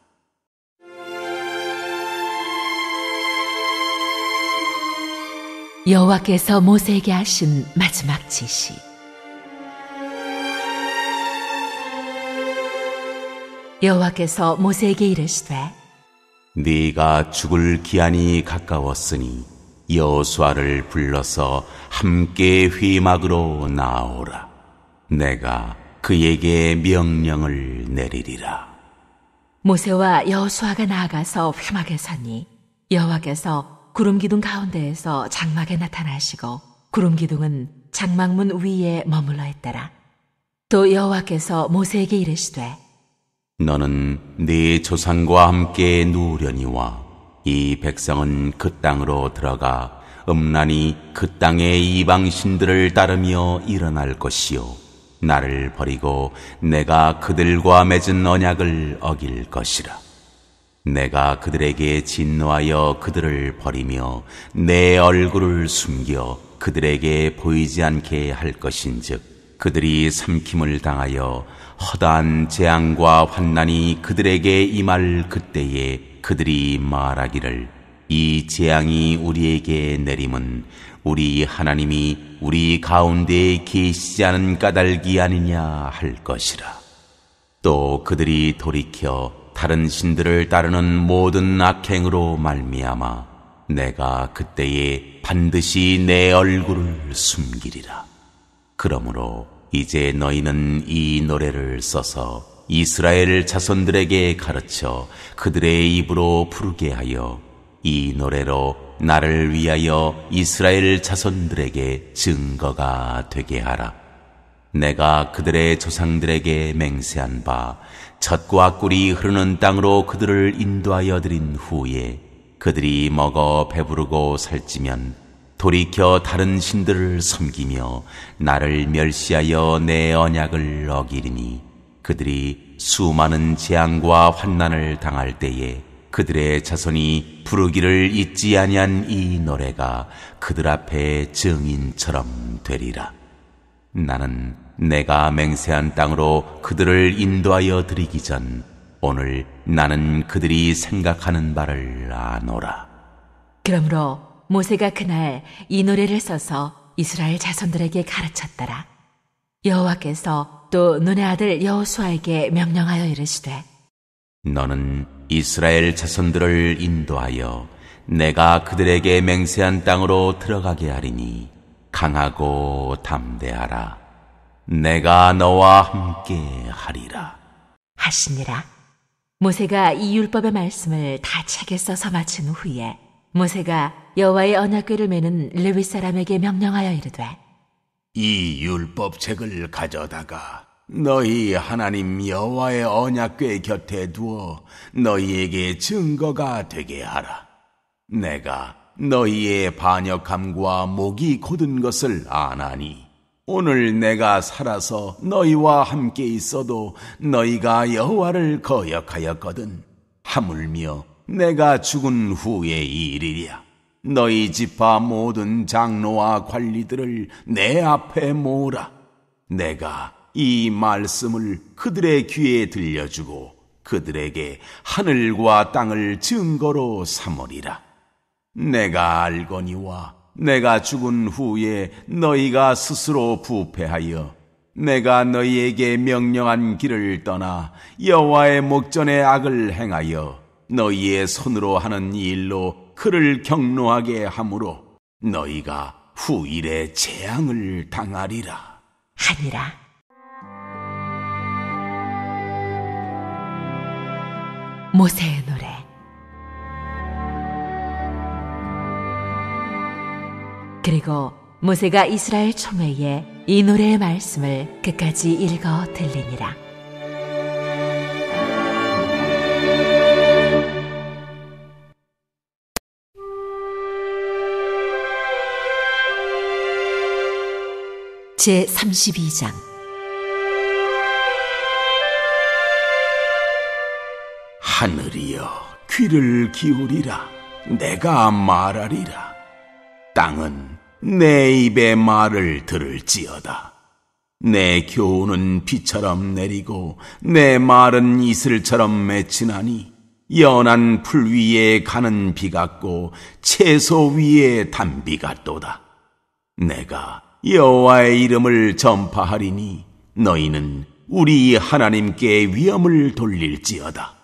여호와께서 모세에게 하신 마지막 지시. 여호와께서 모세에게 이르시되 네가 죽을 기한이 가까웠으니 여호수아를 불러서 함께 회막으로 나오라. 내가 그에게 명령을 내리리라. 모세와 여호수아가 나아가서 회막에 서니 여호와께서 구름 기둥 가운데에서 장막에 나타나시고 구름 기둥은 장막문 위에 머물러 있더라. 또 여호와께서 모세에게 이르시되 너는 네 조상과 함께 누우려니와. 이 백성은 그 땅으로 들어가 음란히 그 땅의 이방 신들을 따르며 일어날 것이요. 나를 버리고 내가 그들과 맺은 언약을 어길 것이라 내가 그들에게 진노하여 그들을 버리며 내 얼굴을 숨겨 그들에게 보이지 않게 할 것인즉 그들이 삼킴을 당하여 허다한 재앙과 환난이 그들에게 임할 그때에 그들이 말하기를 이 재앙이 우리에게 내림은 우리 하나님이 우리 가운데 계시지 않은 까닭이 아니냐 할 것이라. 또 그들이 돌이켜 다른 신들을 따르는 모든 악행으로 말미암아 내가 그때에 반드시 내 얼굴을 숨기리라. 그러므로 이제 너희는 이 노래를 써서 이스라엘 자손들에게 가르쳐 그들의 입으로 부르게 하여 이 노래로 나를 위하여 이스라엘 자손들에게 증거가 되게 하라. 내가 그들의 조상들에게 맹세한 바 젖과 꿀이 흐르는 땅으로 그들을 인도하여 드린 후에 그들이 먹어 배부르고 살찌면 돌이켜 다른 신들을 섬기며 나를 멸시하여 내 언약을 어기리니 그들이 수많은 재앙과 환난을 당할 때에 그들의 자손이 부르기를 잊지 아니한 이 노래가 그들 앞에 증인처럼 되리라. 나는 내가 맹세한 땅으로 그들을 인도하여 드리기 전 오늘 나는 그들이 생각하는 바를 아노라. 그러므로 모세가 그날 이 노래를 써서 이스라엘 자손들에게 가르쳤더라. 여호와께서 또 눈의 아들 여호수아에게 명령하여 이르시되 너는 이스라엘 자손들을 인도하여 내가 그들에게 맹세한 땅으로 들어가게 하리니 강하고 담대하라. 내가 너와 함께 하리라. 하시니라. 모세가 이 율법의 말씀을 다 책에 써서 마친 후에 모세가 여호와의 언약궤를 메는 레위 사람에게 명령하여 이르되 이 율법책을 가져다가 너희 하나님 여호와의 언약궤 곁에 두어 너희에게 증거가 되게 하라. 내가 너희의 반역함과 목이 곧은 것을 아나니 오늘 내가 살아서 너희와 함께 있어도 너희가 여호와를 거역하였거든 하물며 내가 죽은 후의 일이랴. 너희 집파 모든 장로와 관리들을 내 앞에 모으라. 내가 이 말씀을 그들의 귀에 들려주고 그들에게 하늘과 땅을 증거로 삼으리라. 내가 알거니와 내가 죽은 후에 너희가 스스로 부패하여 내가 너희에게 명령한 길을 떠나 여호와의 목전에 악을 행하여 너희의 손으로 하는 일로 그를 경노하게 하므로 너희가 후일에 재앙을 당하리라. 하니라. 모세의 노 그리고 모세가 이스라엘 총회에 이 노래의 말씀을 끝까지 읽어 들리니라. 제 32장. 하늘이여 귀를 기울이라. 내가 말하리라. 땅은 내 입의 말을 들을지어다. 내 교훈은 비처럼 내리고 내 말은 이슬처럼 맺히나니 연한 풀 위에 가는 비 같고 채소 위에 단비 같도다. 내가 여호와의 이름을 전파하리니 너희는 우리 하나님께 위엄을 돌릴지어다.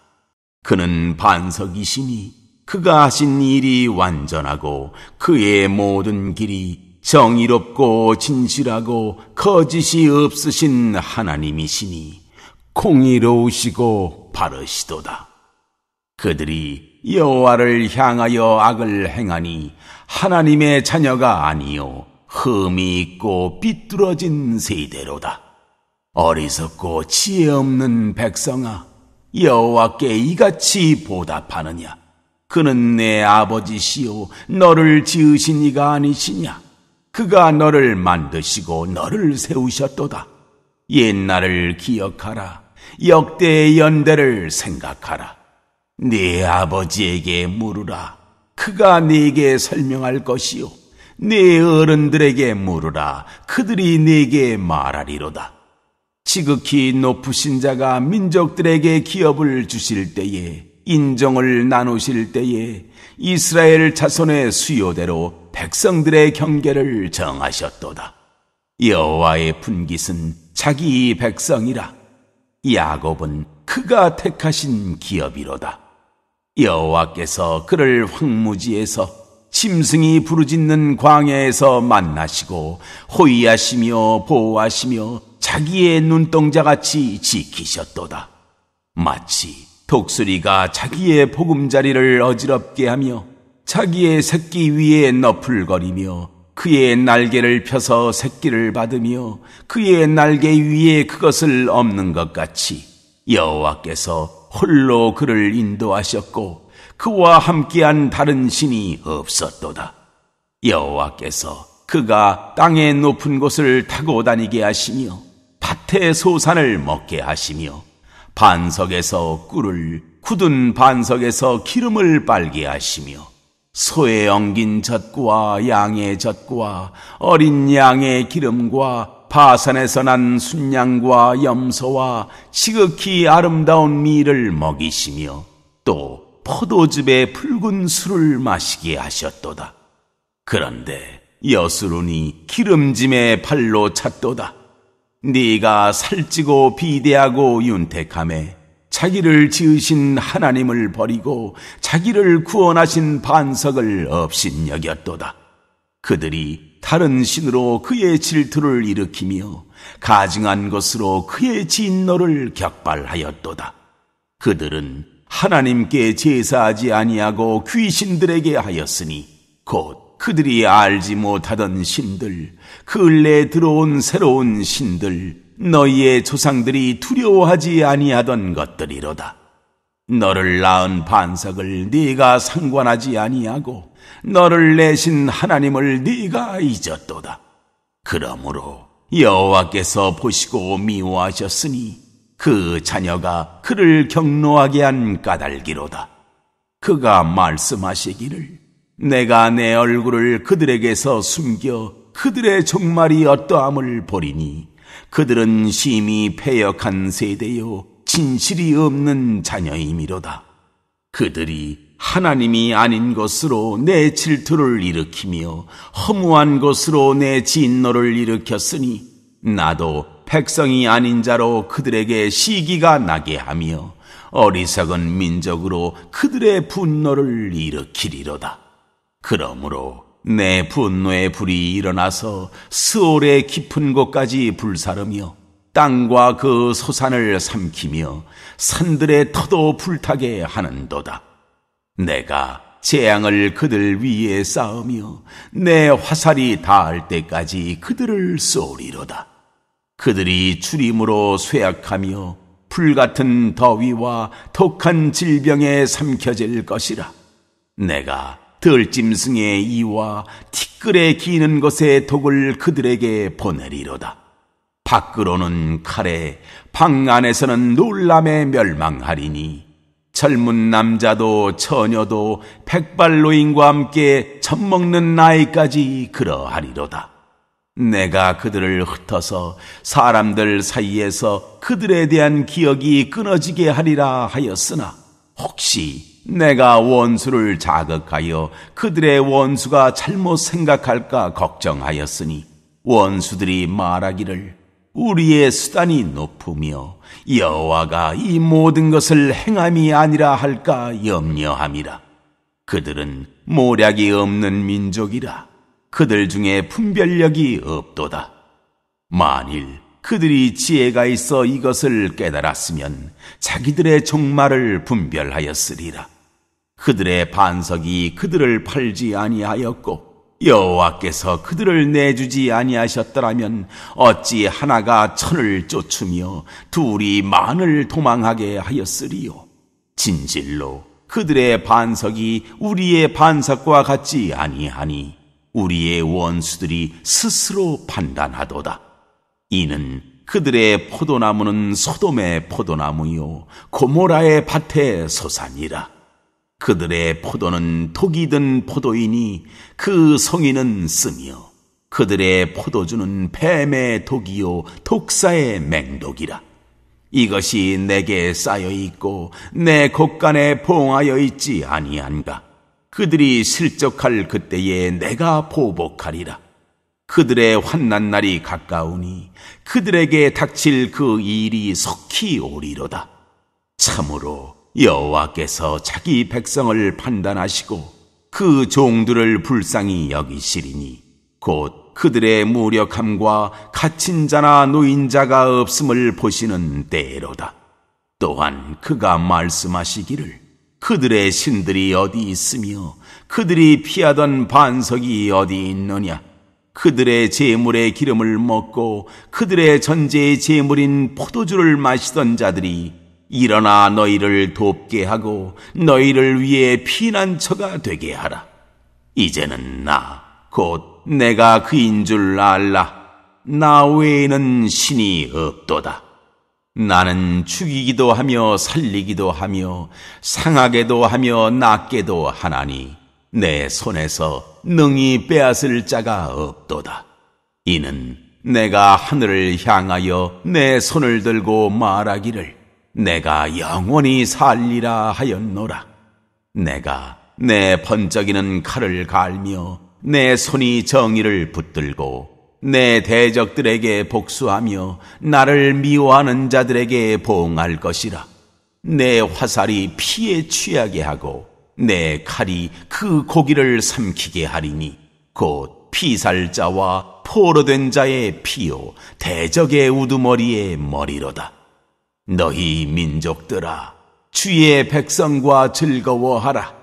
그는 반석이시니 그가 하신 일이 완전하고 그의 모든 길이 정의롭고 진실하고 거짓이 없으신 하나님이시니 공의로우시고 바르시도다. 그들이 여호와를 향하여 악을 행하니 하나님의 자녀가 아니요 흠이 있고 삐뚤어진 세대로다. 어리석고 지혜 없는 백성아 여호와께 이같이 보답하느냐? 그는 내 아버지시요 너를 지으신 이가 아니시냐? 그가 너를 만드시고 너를 세우셨도다. 옛날을 기억하라. 역대의 연대를 생각하라. 네 아버지에게 물으라. 그가 네게 설명할 것이요. 네 어른들에게 물으라. 그들이 네게 말하리로다. 지극히 높으신 자가 민족들에게 기업을 주실 때에 인정을 나누실 때에 이스라엘 자손의 수요대로 백성들의 경계를 정하셨도다. 여호와의 분깃은 자기 백성이라. 야곱은 그가 택하신 기업이로다. 여호와께서 그를 황무지에서 짐승이 부르짖는 광야에서 만나시고 호위하시며 보호하시며 자기의 눈동자같이 지키셨도다. 마치 독수리가 자기의 보금자리를 어지럽게 하며 자기의 새끼 위에 너풀거리며 그의 날개를 펴서 새끼를 받으며 그의 날개 위에 그것을 없는 것 같이 여호와께서 홀로 그를 인도하셨고 그와 함께한 다른 신이 없었도다. 여호와께서 그가 땅의 높은 곳을 타고 다니게 하시며 밭의 소산을 먹게 하시며 반석에서 꿀을 굳은 반석에서 기름을 빨게 하시며 소의 엉긴 젖과 양의 젖과 어린 양의 기름과 바산에서 난 순양과 염소와 지극히 아름다운 미를 먹이시며 또 포도즙의 붉은 술을 마시게 하셨도다. 그런데 여수론이 기름짐의 발로 찼도다. 네가 살찌고 비대하고 윤택함에 자기를 지으신 하나님을 버리고 자기를 구원하신 반석을 없인 여겼도다. 그들이 다른 신으로 그의 질투를 일으키며 가증한 것으로 그의 진노를 격발하였도다. 그들은 하나님께 제사하지 아니하고 귀신들에게 하였으니 곧 그들이 알지 못하던 신들, 근래 들어온 새로운 신들, 너희의 조상들이 두려워하지 아니하던 것들이로다. 너를 낳은 반석을 네가 상관하지 아니하고 너를 내신 하나님을 네가 잊었도다. 그러므로 여호와께서 보시고 미워하셨으니 그 자녀가 그를 경노하게 한 까닭이로다. 그가 말씀하시기를 내가 내 얼굴을 그들에게서 숨겨 그들의 종말이 어떠함을 보리니 그들은 심히 패역한 세대요 진실이 없는 자녀임이로다. 그들이 하나님이 아닌 것으로 내 질투를 일으키며 허무한 것으로 내 진노를 일으켰으니 나도 백성이 아닌 자로 그들에게 시기가 나게 하며 어리석은 민족으로 그들의 분노를 일으키리로다. 그러므로 내 분노의 불이 일어나서 스올의 깊은 곳까지 불사르며 땅과 그 소산을 삼키며 산들의 터도 불타게 하는도다. 내가 재앙을 그들 위에 쌓으며 내 화살이 닿을 때까지 그들을 쏘리로다. 그들이 주림으로 쇠약하며 불같은 더위와 독한 질병에 삼켜질 것이라. 내가 들짐승의 이와 티끌에 기는 것의 독을 그들에게 보내리로다. 밖으로는 칼에, 방 안에서는 놀람에 멸망하리니 젊은 남자도 처녀도 백발노인과 함께 젖먹는 나이까지 그러하리로다. 내가 그들을 흩어서 사람들 사이에서 그들에 대한 기억이 끊어지게 하리라 하였으나 혹시 내가 원수를 자극하여 그들의 원수가 잘못 생각할까 걱정하였으니 원수들이 말하기를 우리의 수단이 높으며 여호와가 이 모든 것을 행함이 아니라 할까 염려함이라. 그들은 모략이 없는 민족이라. 그들 중에 분별력이 없도다. 만일 그들이 지혜가 있어 이것을 깨달았으면 자기들의 종말을 분별하였으리라. 그들의 반석이 그들을 팔지 아니하였고 여호와께서 그들을 내주지 아니하셨더라면 어찌 하나가 천을 쫓으며 둘이 만을 도망하게 하였으리요. 진실로 그들의 반석이 우리의 반석과 같지 아니하니 우리의 원수들이 스스로 판단하도다. 이는 그들의 포도나무는 소돔의 포도나무요 고모라의 밭의 소산이라. 그들의 포도는 독이 든 포도이니 그 성인은 쓰며 그들의 포도주는 뱀의 독이요 독사의 맹독이라. 이것이 내게 쌓여 있고 내 곳간에 봉하여 있지 아니한가. 그들이 실족할 그때에 내가 보복하리라. 그들의 환난 날이 가까우니 그들에게 닥칠 그 일이 속히 오리로다. 참으로 여호와께서 자기 백성을 판단하시고 그 종들을 불쌍히 여기시리니 곧 그들의 무력함과 갇힌 자나 노인자가 없음을 보시는 때로다. 또한 그가 말씀하시기를 그들의 신들이 어디 있으며 그들이 피하던 반석이 어디 있느냐? 그들의 재물의 기름을 먹고 그들의 전제의 재물인 포도주를 마시던 자들이 일어나 너희를 돕게 하고 너희를 위해 피난처가 되게 하라. 이제는 나, 곧 내가 그인 줄 알라. 나 외에는 신이 없도다. 나는 죽이기도 하며 살리기도 하며 상하게도 하며 낫게도 하나니 내 손에서 능히 빼앗을 자가 없도다. 이는 내가 하늘을 향하여 내 손을 들고 말하기를 내가 영원히 살리라 하였노라. 내가 내 번쩍이는 칼을 갈며 내 손이 정의를 붙들고 내 대적들에게 복수하며 나를 미워하는 자들에게 보응할 것이라. 내 화살이 피에 취하게 하고 내 칼이 그 고기를 삼키게 하리니 곧 피살자와 포로된 자의 피요 대적의 우두머리의 머리로다. 너희 민족들아 주의 백성과 즐거워하라.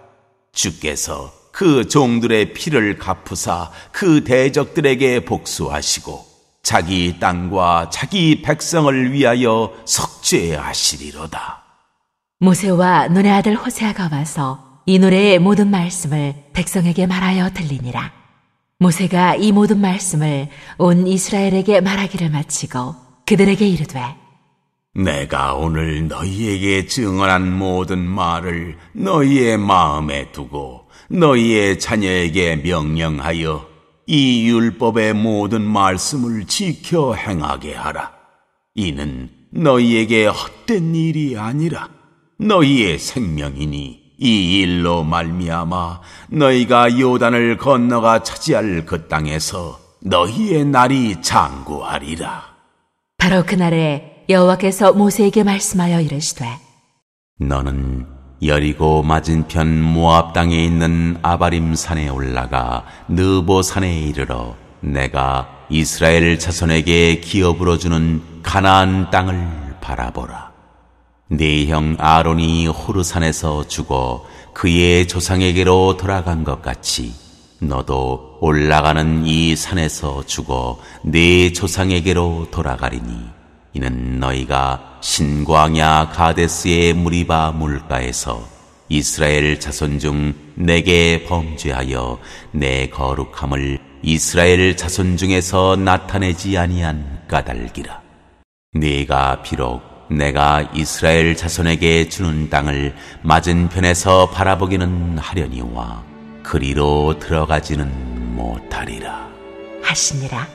주께서 그 종들의 피를 갚으사 그 대적들에게 복수하시고 자기 땅과 자기 백성을 위하여 석죄하시리로다. 모세와 눈의 아들 호세아가 와서 이 노래의 모든 말씀을 백성에게 말하여 들리니라. 모세가 이 모든 말씀을 온 이스라엘에게 말하기를 마치고 그들에게 이르되 내가 오늘 너희에게 증언한 모든 말을 너희의 마음에 두고 너희의 자녀에게 명령하여 이 율법의 모든 말씀을 지켜 행하게 하라. 이는 너희에게 헛된 일이 아니라 너희의 생명이니 이 일로 말미암아 너희가 요단을 건너가 차지할 그 땅에서 너희의 날이 장구하리라. 바로 그날에 여호와께서 모세에게 말씀하여 이르시되 너는 여리고 맞은편 모압 땅에 있는 아바림 산에 올라가 느보 산에 이르러 내가 이스라엘 자손에게 기업으로 주는 가나안 땅을 바라보라. 네형 아론이 호르산에서 죽어 그의 조상에게로 돌아간 것 같이 너도 올라가는 이 산에서 죽어 네 조상에게로 돌아가리니 이는 너희가 신광야 가데스의 무리바 물가에서 이스라엘 자손 중 내게 범죄하여 내 거룩함을 이스라엘 자손 중에서 나타내지 아니한 까닭이라. 네가 비록 내가 이스라엘 자손에게 주는 땅을 맞은편에서 바라보기는 하려니와 그리로 들어가지는 못하리라. 하시니라.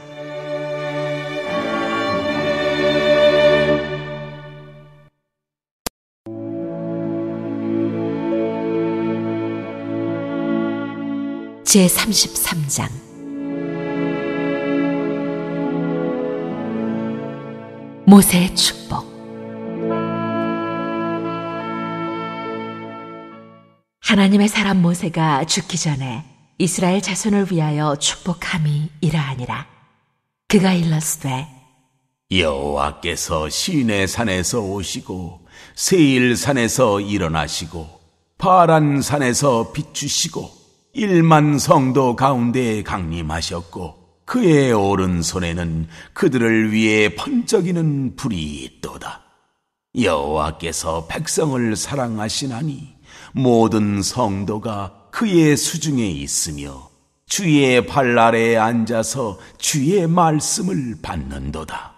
제 33장. 모세의 축복 하나님의 사람 모세가 죽기 전에 이스라엘 자손을 위하여 축복함이 이러하니라. 그가 일렀으되 여호와께서 시내 산에서 오시고 세일 산에서 일어나시고 파란 산에서 비추시고 일만 성도 가운데 강림하셨고 그의 오른손에는 그들을 위해 번쩍이는 불이 있도다. 여호와께서 백성을 사랑하시나니 모든 성도가 그의 수중에 있으며 주의 발 아래에 앉아서 주의 말씀을 받는도다.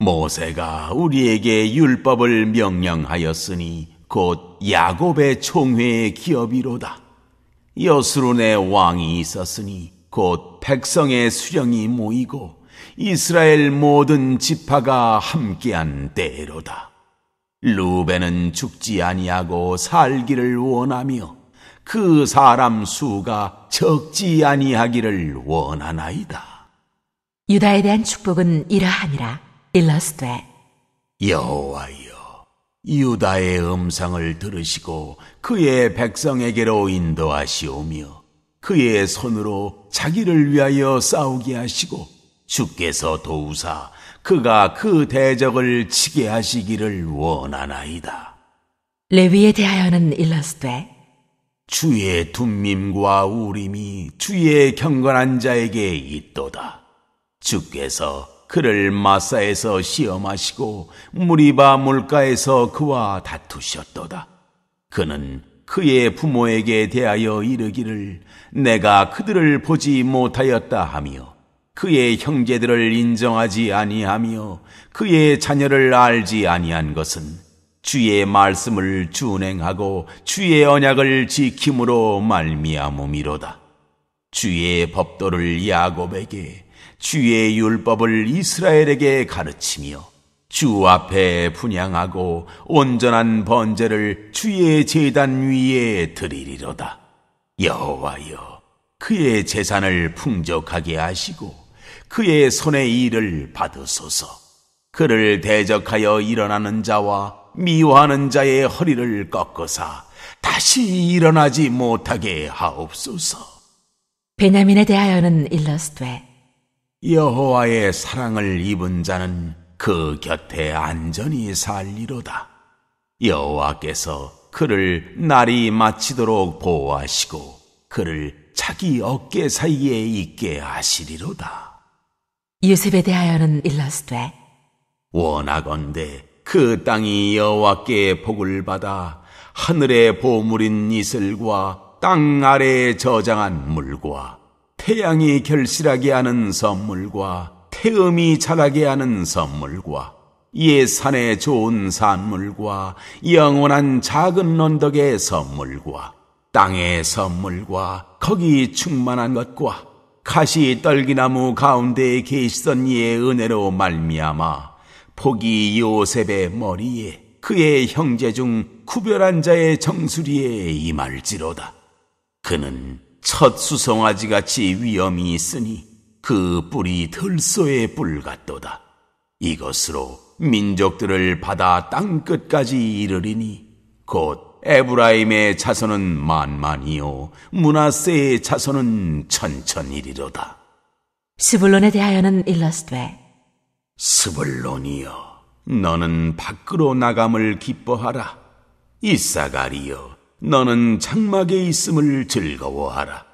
모세가 우리에게 율법을 명령하였으니 곧 야곱의 총회의 기업이로다. 여수론의 왕이 있었으니 곧 백성의 수령이 모이고 이스라엘 모든 지파가 함께한 때로다. 루벤은 죽지 아니하고 살기를 원하며 그 사람 수가 적지 아니하기를 원하나이다. 유다에 대한 축복은 이러하니라. 일러스되 여호와여, 유다의 음성을 들으시고 그의 백성에게로 인도하시오며 그의 손으로 자기를 위하여 싸우게 하시고 주께서 도우사 그가 그 대적을 치게 하시기를 원하나이다. 레위에 대하여는 일러스되 주의 둠밈과 우림이 주의 경건한 자에게 있도다. 주께서 그를 마사에서 시험하시고 무리바 물가에서 그와 다투셨도다. 그는 그의 부모에게 대하여 이르기를 내가 그들을 보지 못하였다 하며 그의 형제들을 인정하지 아니하며 그의 자녀를 알지 아니한 것은 주의 말씀을 준행하고 주의 언약을 지킴으로 말미암음이로다. 주의 법도를 야곱에게 주의 율법을 이스라엘에게 가르치며 주 앞에 분양하고 온전한 번제를 주의 제단 위에 드리리로다. 여호와여, 그의 재산을 풍족하게 하시고 그의 손의 일을 받으소서. 그를 대적하여 일어나는 자와 미워하는 자의 허리를 꺾어사 다시 일어나지 못하게 하옵소서. 베냐민에 대하여는 일러스되 여호와의 사랑을 입은 자는 그 곁에 안전히 살리로다. 여호와께서 그를 날이 마치도록 보호하시고 그를 자기 어깨 사이에 있게 하시리로다. 요셉에 대하여는 일러스되 원하건대 그 땅이 여호와께 복을 받아 하늘의 보물인 이슬과 땅 아래에 저장한 물과 태양이 결실하게 하는 선물과 태음이 자라게 하는 선물과 예산의 좋은 산물과 영원한 작은 언덕의 선물과 땅의 선물과 거기 충만한 것과 가시 떨기나무 가운데에 계시던 이의 은혜로 말미암아 복이 요셉의 머리에 그의 형제 중 구별한 자의 정수리에 임할지로다. 그는 첫 수송아지 같이 위엄이 있으니 그 뿔이 들소의 뿔 같도다. 이것으로 민족들을 받아 땅 끝까지 이르리니 곧 에브라임의 자손은 만만이요 문하세의 자손은 천천이리로다. 스불론에 대하여는 일러스되 스불론이여 너는 밖으로 나감을 기뻐하라. 이사가리여 너는 장막에 있음을 즐거워하라.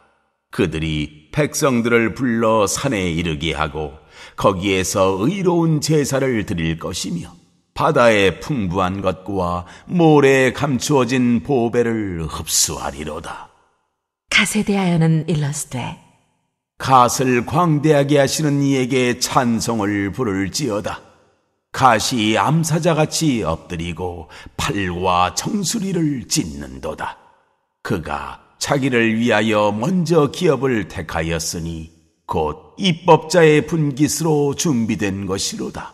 그들이 백성들을 불러 산에 이르게 하고 거기에서 의로운 제사를 드릴 것이며 바다의 풍부한 것과 모래에 감추어진 보배를 흡수하리로다. 갓에 대하여는 일러스되 갓을 광대하게 하시는 이에게 찬송을 부를지어다. 갓이 암사자같이 엎드리고 팔과 정수리를 찢는도다. 그가 자기를 위하여 먼저 기업을 택하였으니 곧 입법자의 분깃으로 준비된 것이로다.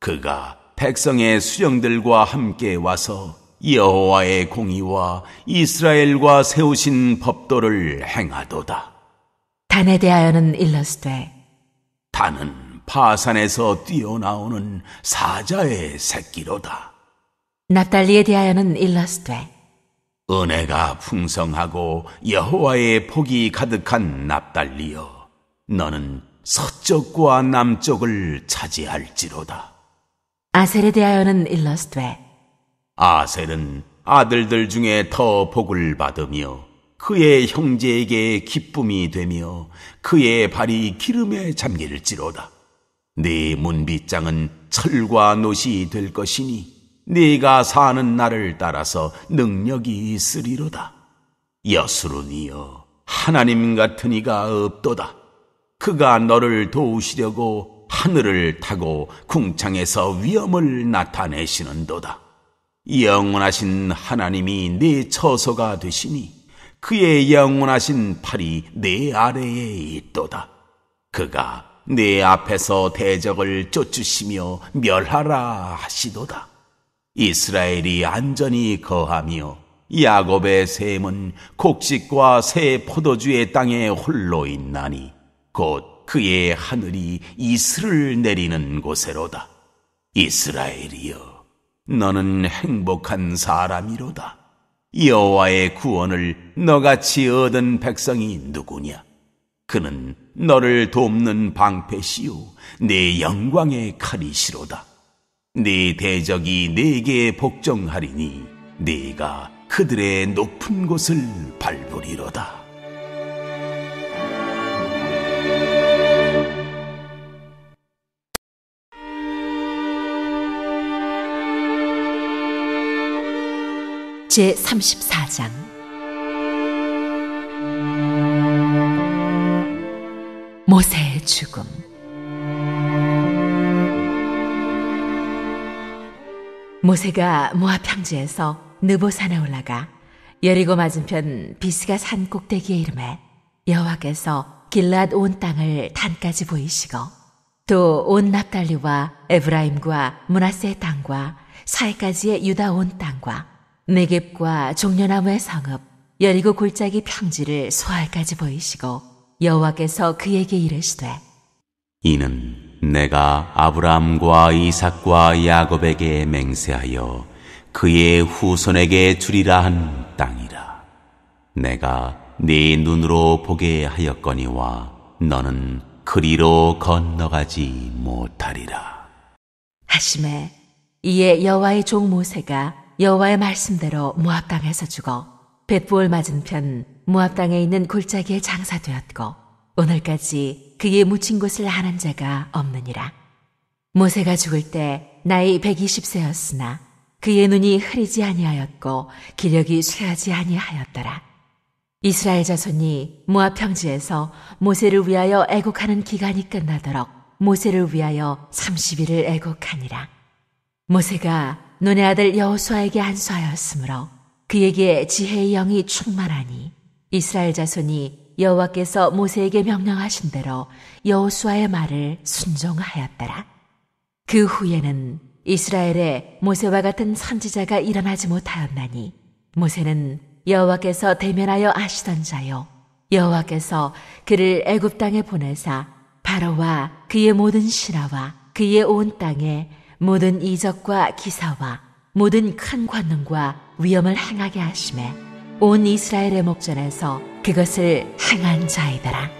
그가 백성의 수령들과 함께 와서 여호와의 공의와 이스라엘과 세우신 법도를 행하도다. 단에 대하여는 일러스되 단은 파산에서 뛰어나오는 사자의 새끼로다. 납달리에 대하여는 일러스되 은혜가 풍성하고 여호와의 복이 가득한 납달리여 너는 서쪽과 남쪽을 차지할지로다. 아셀에 대하여는 일러스되 아셀은 아들들 중에 더 복을 받으며 그의 형제에게 기쁨이 되며 그의 발이 기름에 잠길지로다. 네 문빗장은 철과 노시 될 것이니 네가 사는 날을 따라서 능력이 있으리로다. 여수론이여 하나님 같은 이가 없도다. 그가 너를 도우시려고 하늘을 타고 궁창에서 위엄을 나타내시는도다. 영원하신 하나님이 내 처소가 되시니 그의 영원하신 팔이 내 아래에 있도다. 그가 내 앞에서 대적을 쫓으시며 멸하라 하시도다. 이스라엘이 안전히 거하며 야곱의 샘은 곡식과 새 포도주의 땅에 홀로 있나니 곧 그의 하늘이 이슬을 내리는 곳에로다. 이스라엘이여, 너는 행복한 사람이로다. 여호와의 구원을 너같이 얻은 백성이 누구냐? 그는 너를 돕는 방패시요 내 영광의 칼이시로다. 네 대적이 네게 복종하리니 네가 그들의 높은 곳을 밟으리로다. 제 34장. 모세의 죽음. 모세가 모압 평지에서 느보산에 올라가 여리고 맞은편 비스가 산 꼭대기에 이름에 여호와께서 길랏 온 땅을 단까지 보이시고 또 온 납달리와 에브라임과 문하세의 땅과 사해까지의 유다 온 땅과 네겝과 종려나무의 성읍 여리고 골짜기 평지를 소할까지 보이시고 여호와께서 그에게 이르시되 이는 내가 아브라함과 이삭과 야곱에게 맹세하여 그의 후손에게 주리라 한 땅이라. 내가 네 눈으로 보게 하였거니와 너는 그리로 건너가지 못하리라. 하심에 이에 여호와의 종 모세가 여호와의 말씀대로 모압 땅에서 죽어 벳부올 맞은편 모압 땅에 있는 골짜기에 장사되었고 오늘까지 그의 묻힌 곳을 아는 자가 없느니라. 모세가 죽을 때 나이 120세였으나 그의 눈이 흐리지 아니하였고 기력이 쇠하지 아니하였더라. 이스라엘 자손이 모압 평지에서 모세를 위하여 애곡하는 기간이 끝나도록 모세를 위하여 30일을 애곡하니라. 모세가 눈의 아들 여호수아에게 안수하였으므로 그에게 지혜의 영이 충만하니 이스라엘 자손이 여호와께서 모세에게 명령하신 대로 여호수아의 말을 순종하였더라. 그 후에는 이스라엘에 모세와 같은 선지자가 일어나지 못하였나니 모세는 여호와께서 대면하여 아시던 자요 여호와께서 그를 애굽 땅에 보내사 바로와 그의 모든 신하와 그의 온 땅에 모든 이적과 기사와 모든 큰 권능과 위엄을 행하게 하심에 온 이스라엘의 목전에서 그것을 행한 자이더라.